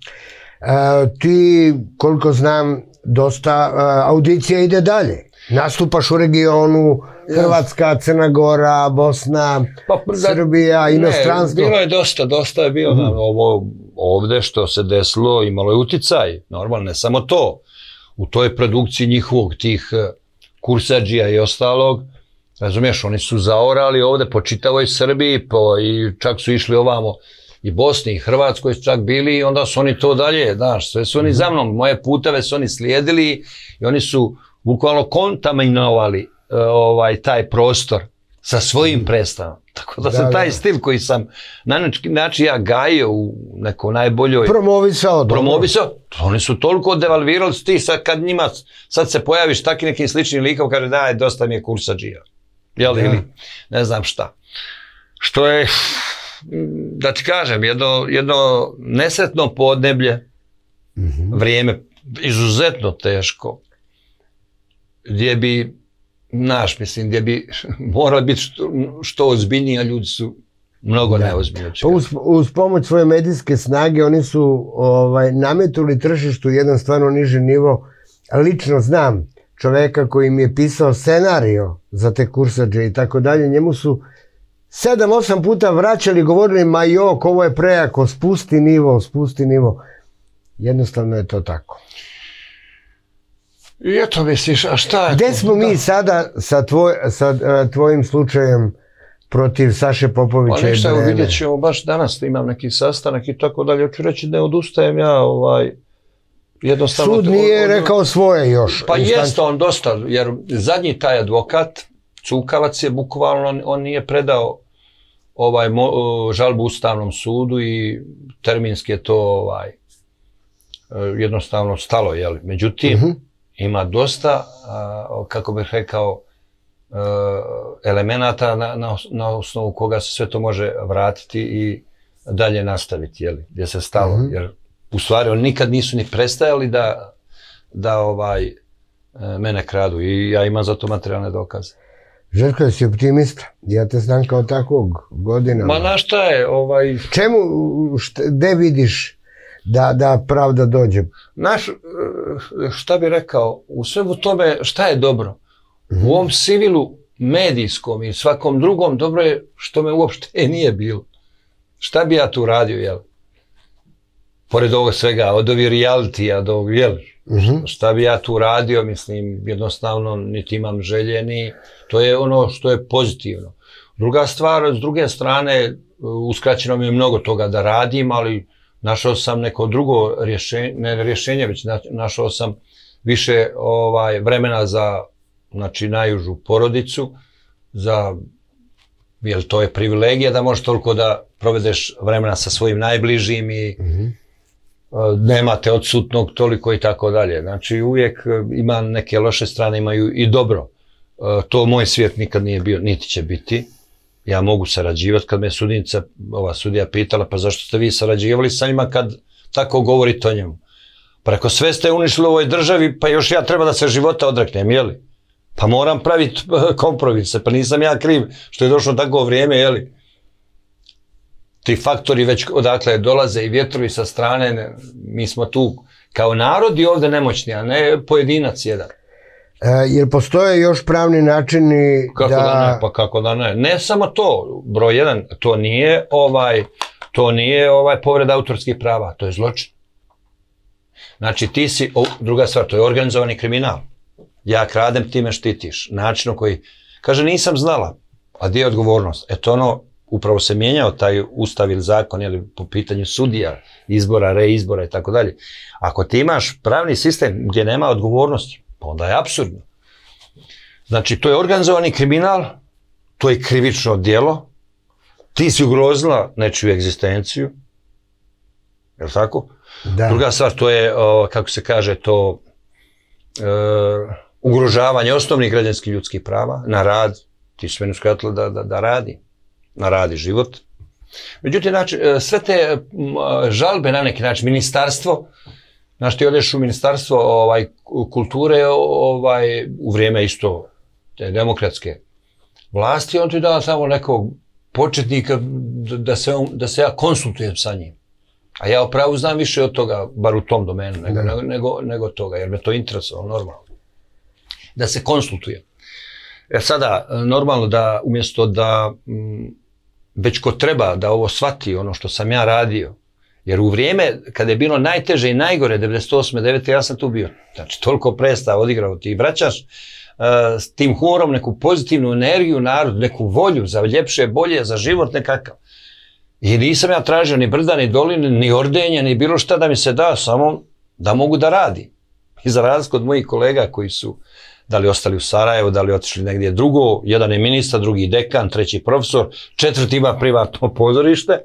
ti, koliko znam, dosta e, audicija ide dalje. Nastupaš u regionu, Hrvatska, Crna Gora, Bosna, Pa, da- Srbija, inostranstvo. Ne, bilo je dosta, dosta je bilo. na Ovo, ovde što se desilo imalo je uticaj, normalno, ne samo to. U toj produkciji njihovog tih eh, kursađija i ostalog, razumiješ, oni su zaorali ovde po čitavoj Srbiji, po, i čak su išli ovamo i Bosni i Hrvatskoj su čak bili i onda su oni to dalje, znaš, sve su oni za mnom, moje puteve su oni slijedili i oni su bukvalno kontaminovali ovaj taj prostor sa svojim predstavama. Tako da, Da, sam taj da. stil koji sam na neki način ja gajio u nekoj najboljoj Promovisao. promovisao, oni su toliko devalvirali ti sad kad njima, sad se pojaviš taki nekim sličnim likom, kaže daj, dosta mi je kursađija. Jel, Da. ili ne znam šta. Što je, da ti kažem, jedno, jedno nesretno podneblje, Mhm. vrijeme izuzetno teško, gdje bi, naš, mislim, gdje bi morali biti što, što ozbiljniji, a ljudi su mnogo neozbiljni. Pa uz, uz pomoć svoje medijske snage oni su ovaj, nametuli tržištu jedan stvarno niži nivo. Lično znam čoveka koji mi je pisao scenario za te kursađe i tako dalje. Njemu su sedam, osam puta vraćali i govorili ma jok, ovo je prejako, spusti nivo, spusti nivo. Jednostavno je to tako. I eto misliš, a šta je Gde smo mi Da. sada sa, tvoj, sa eh, tvojim slučajem protiv Saše Popovića Pa i ništa, Brene? vidjet ćemo, baš danas imam neki sastanak i tako dalje. Hoću reći ne odustajem ja, ovaj, jednostavno... Sud nije od- rekao svoje još. Pa Instanci- jeste on dosta, jer zadnji taj advokat, Cukavac je bukvalno, on, on nije predao ovaj mo, žalbu Ustavnom sudu i terminski je to ovaj, e, jednostavno stalo, jel? Međutim, Mhm. Ima dosta, a, kako bih rekao, e, elemenata na, na, na osnovu koga se sve to može vratiti i dalje nastaviti, jel? Gdje se stalo, Mhm. jer u stvari oni nikad nisu ni prestajali da, da ovaj, e, mene kradu i ja imam za to materijalne dokaze. Željko, jesi optimista? Ja te znam kao takvog godinama. Ma na šta je, ovaj, Čemu, gde vidiš da, da pravda dođe? naš, e, šta bi rekao, u svemu tome šta je dobro? U ovom civilu medijskom i svakom drugom dobro je što me uopšte nije bilo. Šta bi ja tu radio, jel? Pored ovog svega, od ovih realitija do ovog, jel? Mhm. Šta bi ja tu radio, mislim, jednostavno niti imam želje, ni... To je ono što je pozitivno. Druga stvar, s druge strane, uskraćeno mi je mnogo toga da radim, ali našao sam neko drugo rješenje, ne rješenje, već na- našao sam više ovaj vremena za znači najužu porodicu, za jer to je privilegija da možeš toliko da provedeš vremena sa svojim najbližim i Mhm. nemate odsutnog toliko i tako dalje. Znači uvijek e, ima neke loše strane, imaju i dobro. E, To moj svijet nikad nije bio, niti će biti. Ja mogu sarađivati kad me sudnica, ova sudija pitala pa zašto ste vi sarađivali sa njima kad tako govorite o njemu. Preko sve ste uništili u ovoj državi, pa još ja treba da se života odreknem, jeli? Pa moram praviti kompromise, pa nisam ja kriv što je došlo tako vrijeme, jeli? Ti faktori već odakle dolaze i vjetrovi sa strane, ne- mi smo tu kao narodi ovde nemoćni, a ne pojedinac jedan. E, jer postoje još pravni načini Kako da, ne, pa kako da ne. Ne samo to, broj jedan, to nije ovaj, to nije ovaj povreda autorskih prava, to je zločin. Znači ti si, o, druga stvar, to je organizovani kriminal. Ja kradem, ti me štitiš. Način na koji, kaže nisam znala, a gdje je odgovornost? Eto ono, upravo se mijenjao taj ustav ili zakon ili po pitanju sudija, izbora, reizbora i tako dalje. Ako ti imaš pravni sistem gdje nema odgovornosti, pa onda je absurdno. Znači, to je organizovani kriminal, to je krivično djelo, ti si ugrozila nečiju egzistenciju, je li tako? Da. Druga stvar, to je, o, kako se kaže, to e, ugrožavanje osnovnih građanskih ljudskih prava na rad, ti su meni uskratili da, da, da radi, na radi život. Međutim, znači, e, sve te žalbe na neki način, ministarstvo, Znaš, ti odeš u ministarstvo ovaj, kulture ovaj, u vrijeme isto te demokratske vlasti, on ti da tamo nekog početnika da, se, on- da se ja konsultujem sa njim. A ja opravu znam više od toga, bar u tom domenu, nego, nego, nego, nego toga, jer me to interesovalo normalno. Da se konsultujem. Jer sada, e, normalno da umjesto da mm, već ko treba da ovo shvati, ono što sam ja radio, jer u vrijeme kada je bilo najteže i najgore, 98. 9. ja sam tu bio. Znači, toliko predstava odigrao, ti vraćaš e, s tim humorom neku pozitivnu energiju narodu, neku volju za ljepše, bolje, za život nekakav. I nisam ja tražio ni brda, ni doline, ni ordenja, ni bilo šta da mi se da, samo da mogu da radi. I za razliku od mojih kolega koji su da li ostali u Sarajevu, da li otišli negdje drugo, jedan je ministar, drugi dekan, treći profesor, četvrti ima privatno pozorište.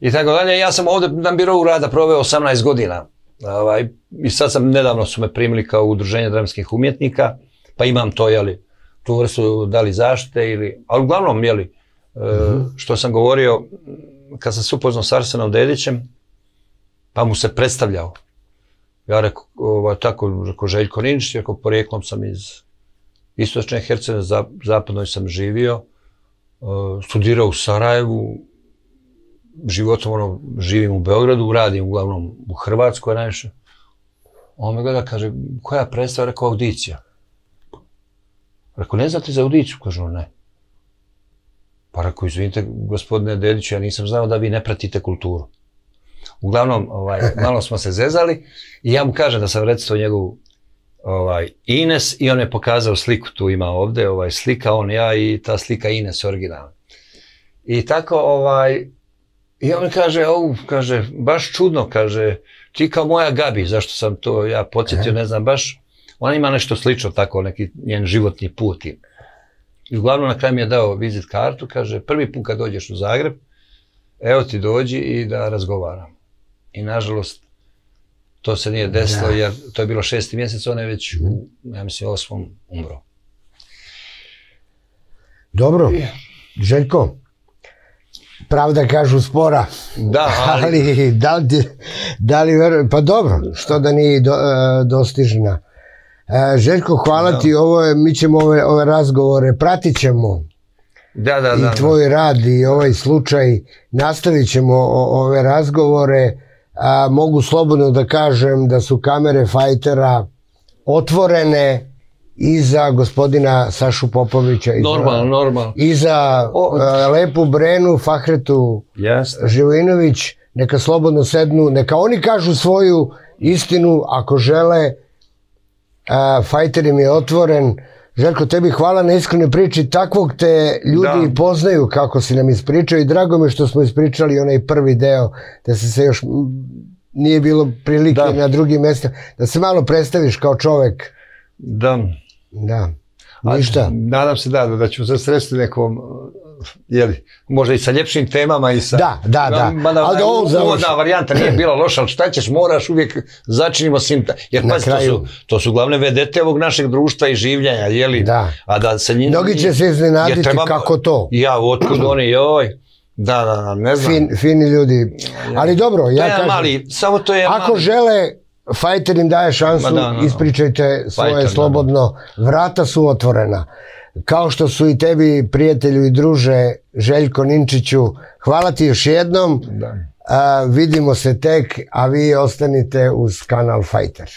I tako dalje, ja sam ovdje na birovu rada proveo 18 godina. Ovaj, I sad sam, nedavno su me primili kao udruženje dramskih umjetnika, pa imam to, jeli, tu vrstu da li zaštite ili, ali uglavnom, jeli, e, što sam govorio, kad sam se upoznao s Arsenom Dedićem, pa mu se predstavljao. Ja rekao, ovaj, tako, rekao Željko Ninčić, rekao, porijeklom sam iz Istočne Hercegovine, za, zapadnoj sam živio, e, studirao u Sarajevu, životom ono, živim u Beogradu, radim uglavnom u Hrvatskoj najviše. On me gleda, kaže, koja predstava? Rekao, audicija. Rekao, ne znate za audiciju? Kaže, on, ne. Pa rekao, izvinite, gospodine Dediću, ja nisam znao da vi ne pratite kulturu. Uglavnom, ovaj, malo smo se zezali i ja mu kažem da sam recito njegovu ovaj, Ines i on je pokazao sliku, tu ima ovdje, ovaj, slika on ja i ta slika Ines originalna. I tako, ovaj, i on kaže, ovu, kaže, baš čudno, kaže, ti kao moja Gabi, zašto sam to ja podsjetio, ne znam, baš, ona ima nešto slično tako, neki njen životni put. I uglavnom na kraju mi je dao vizit kartu, kaže, prvi put kad dođeš u Zagreb, evo ti dođi i da razgovaram. I nažalost, to se nije desilo, jer to je bilo šesti mjesec, on je već u, ja mislim, osmom umro. Dobro, Željko, pravda kažu spora. Da, ali, Ali da li, da pa dobro, što da nije do, e, dostižna. E, Željko, hvala ti, ovo je, mi ćemo ove, ove razgovore, pratit ćemo. Da, da, i tvoj rad i ovaj slučaj, nastavit ćemo o- ove razgovore, a, mogu slobodno da kažem da su kamere fajtera otvorene i za gospodina Sašu Popovića i za- Normalno, normalno. i za O- e, Lepu Brenu, Fahretu Jasno. Živojinović, neka slobodno sednu, neka oni kažu svoju istinu ako žele. A, fajter im je otvoren. Željko, tebi hvala na iskrenoj priči. Takvog te ljudi Da. poznaju kako si nam ispričao i drago mi je što smo ispričali onaj prvi deo, da se se još nije bilo prilike Da. na drugim mjestima, da se malo predstaviš kao čovek. Da. Da. A, Ništa. Nadam se da, da ću se sresti nekom, jeli, možda i sa ljepšim temama i sa... Da, da, da. Mada, Ali da ovo varijanta nije bila loša, ali šta ćeš, moraš uvijek začinimo s njim. ta- Jer Na pazi, to kraju. su, to su glavne vedete ovog našeg društva i življenja, jeli? Da. A da se njim... Mnogi će se iznenaditi trebamo- kako to. Ja, otkud oni, joj. Da, da, da, ne znam. Fin, fini ljudi. Ali dobro, to ja kažem, mali, samo to je ako mali... žele, fajter im daje šansu, da, da. ispričajte svoje Fajter, slobodno, vrata su otvorena. Kao što su i tebi, prijatelju i druže, Željko Ninčiću, hvala ti još jednom. Da. A, vidimo se tek, a vi ostanite uz kanal Fighter.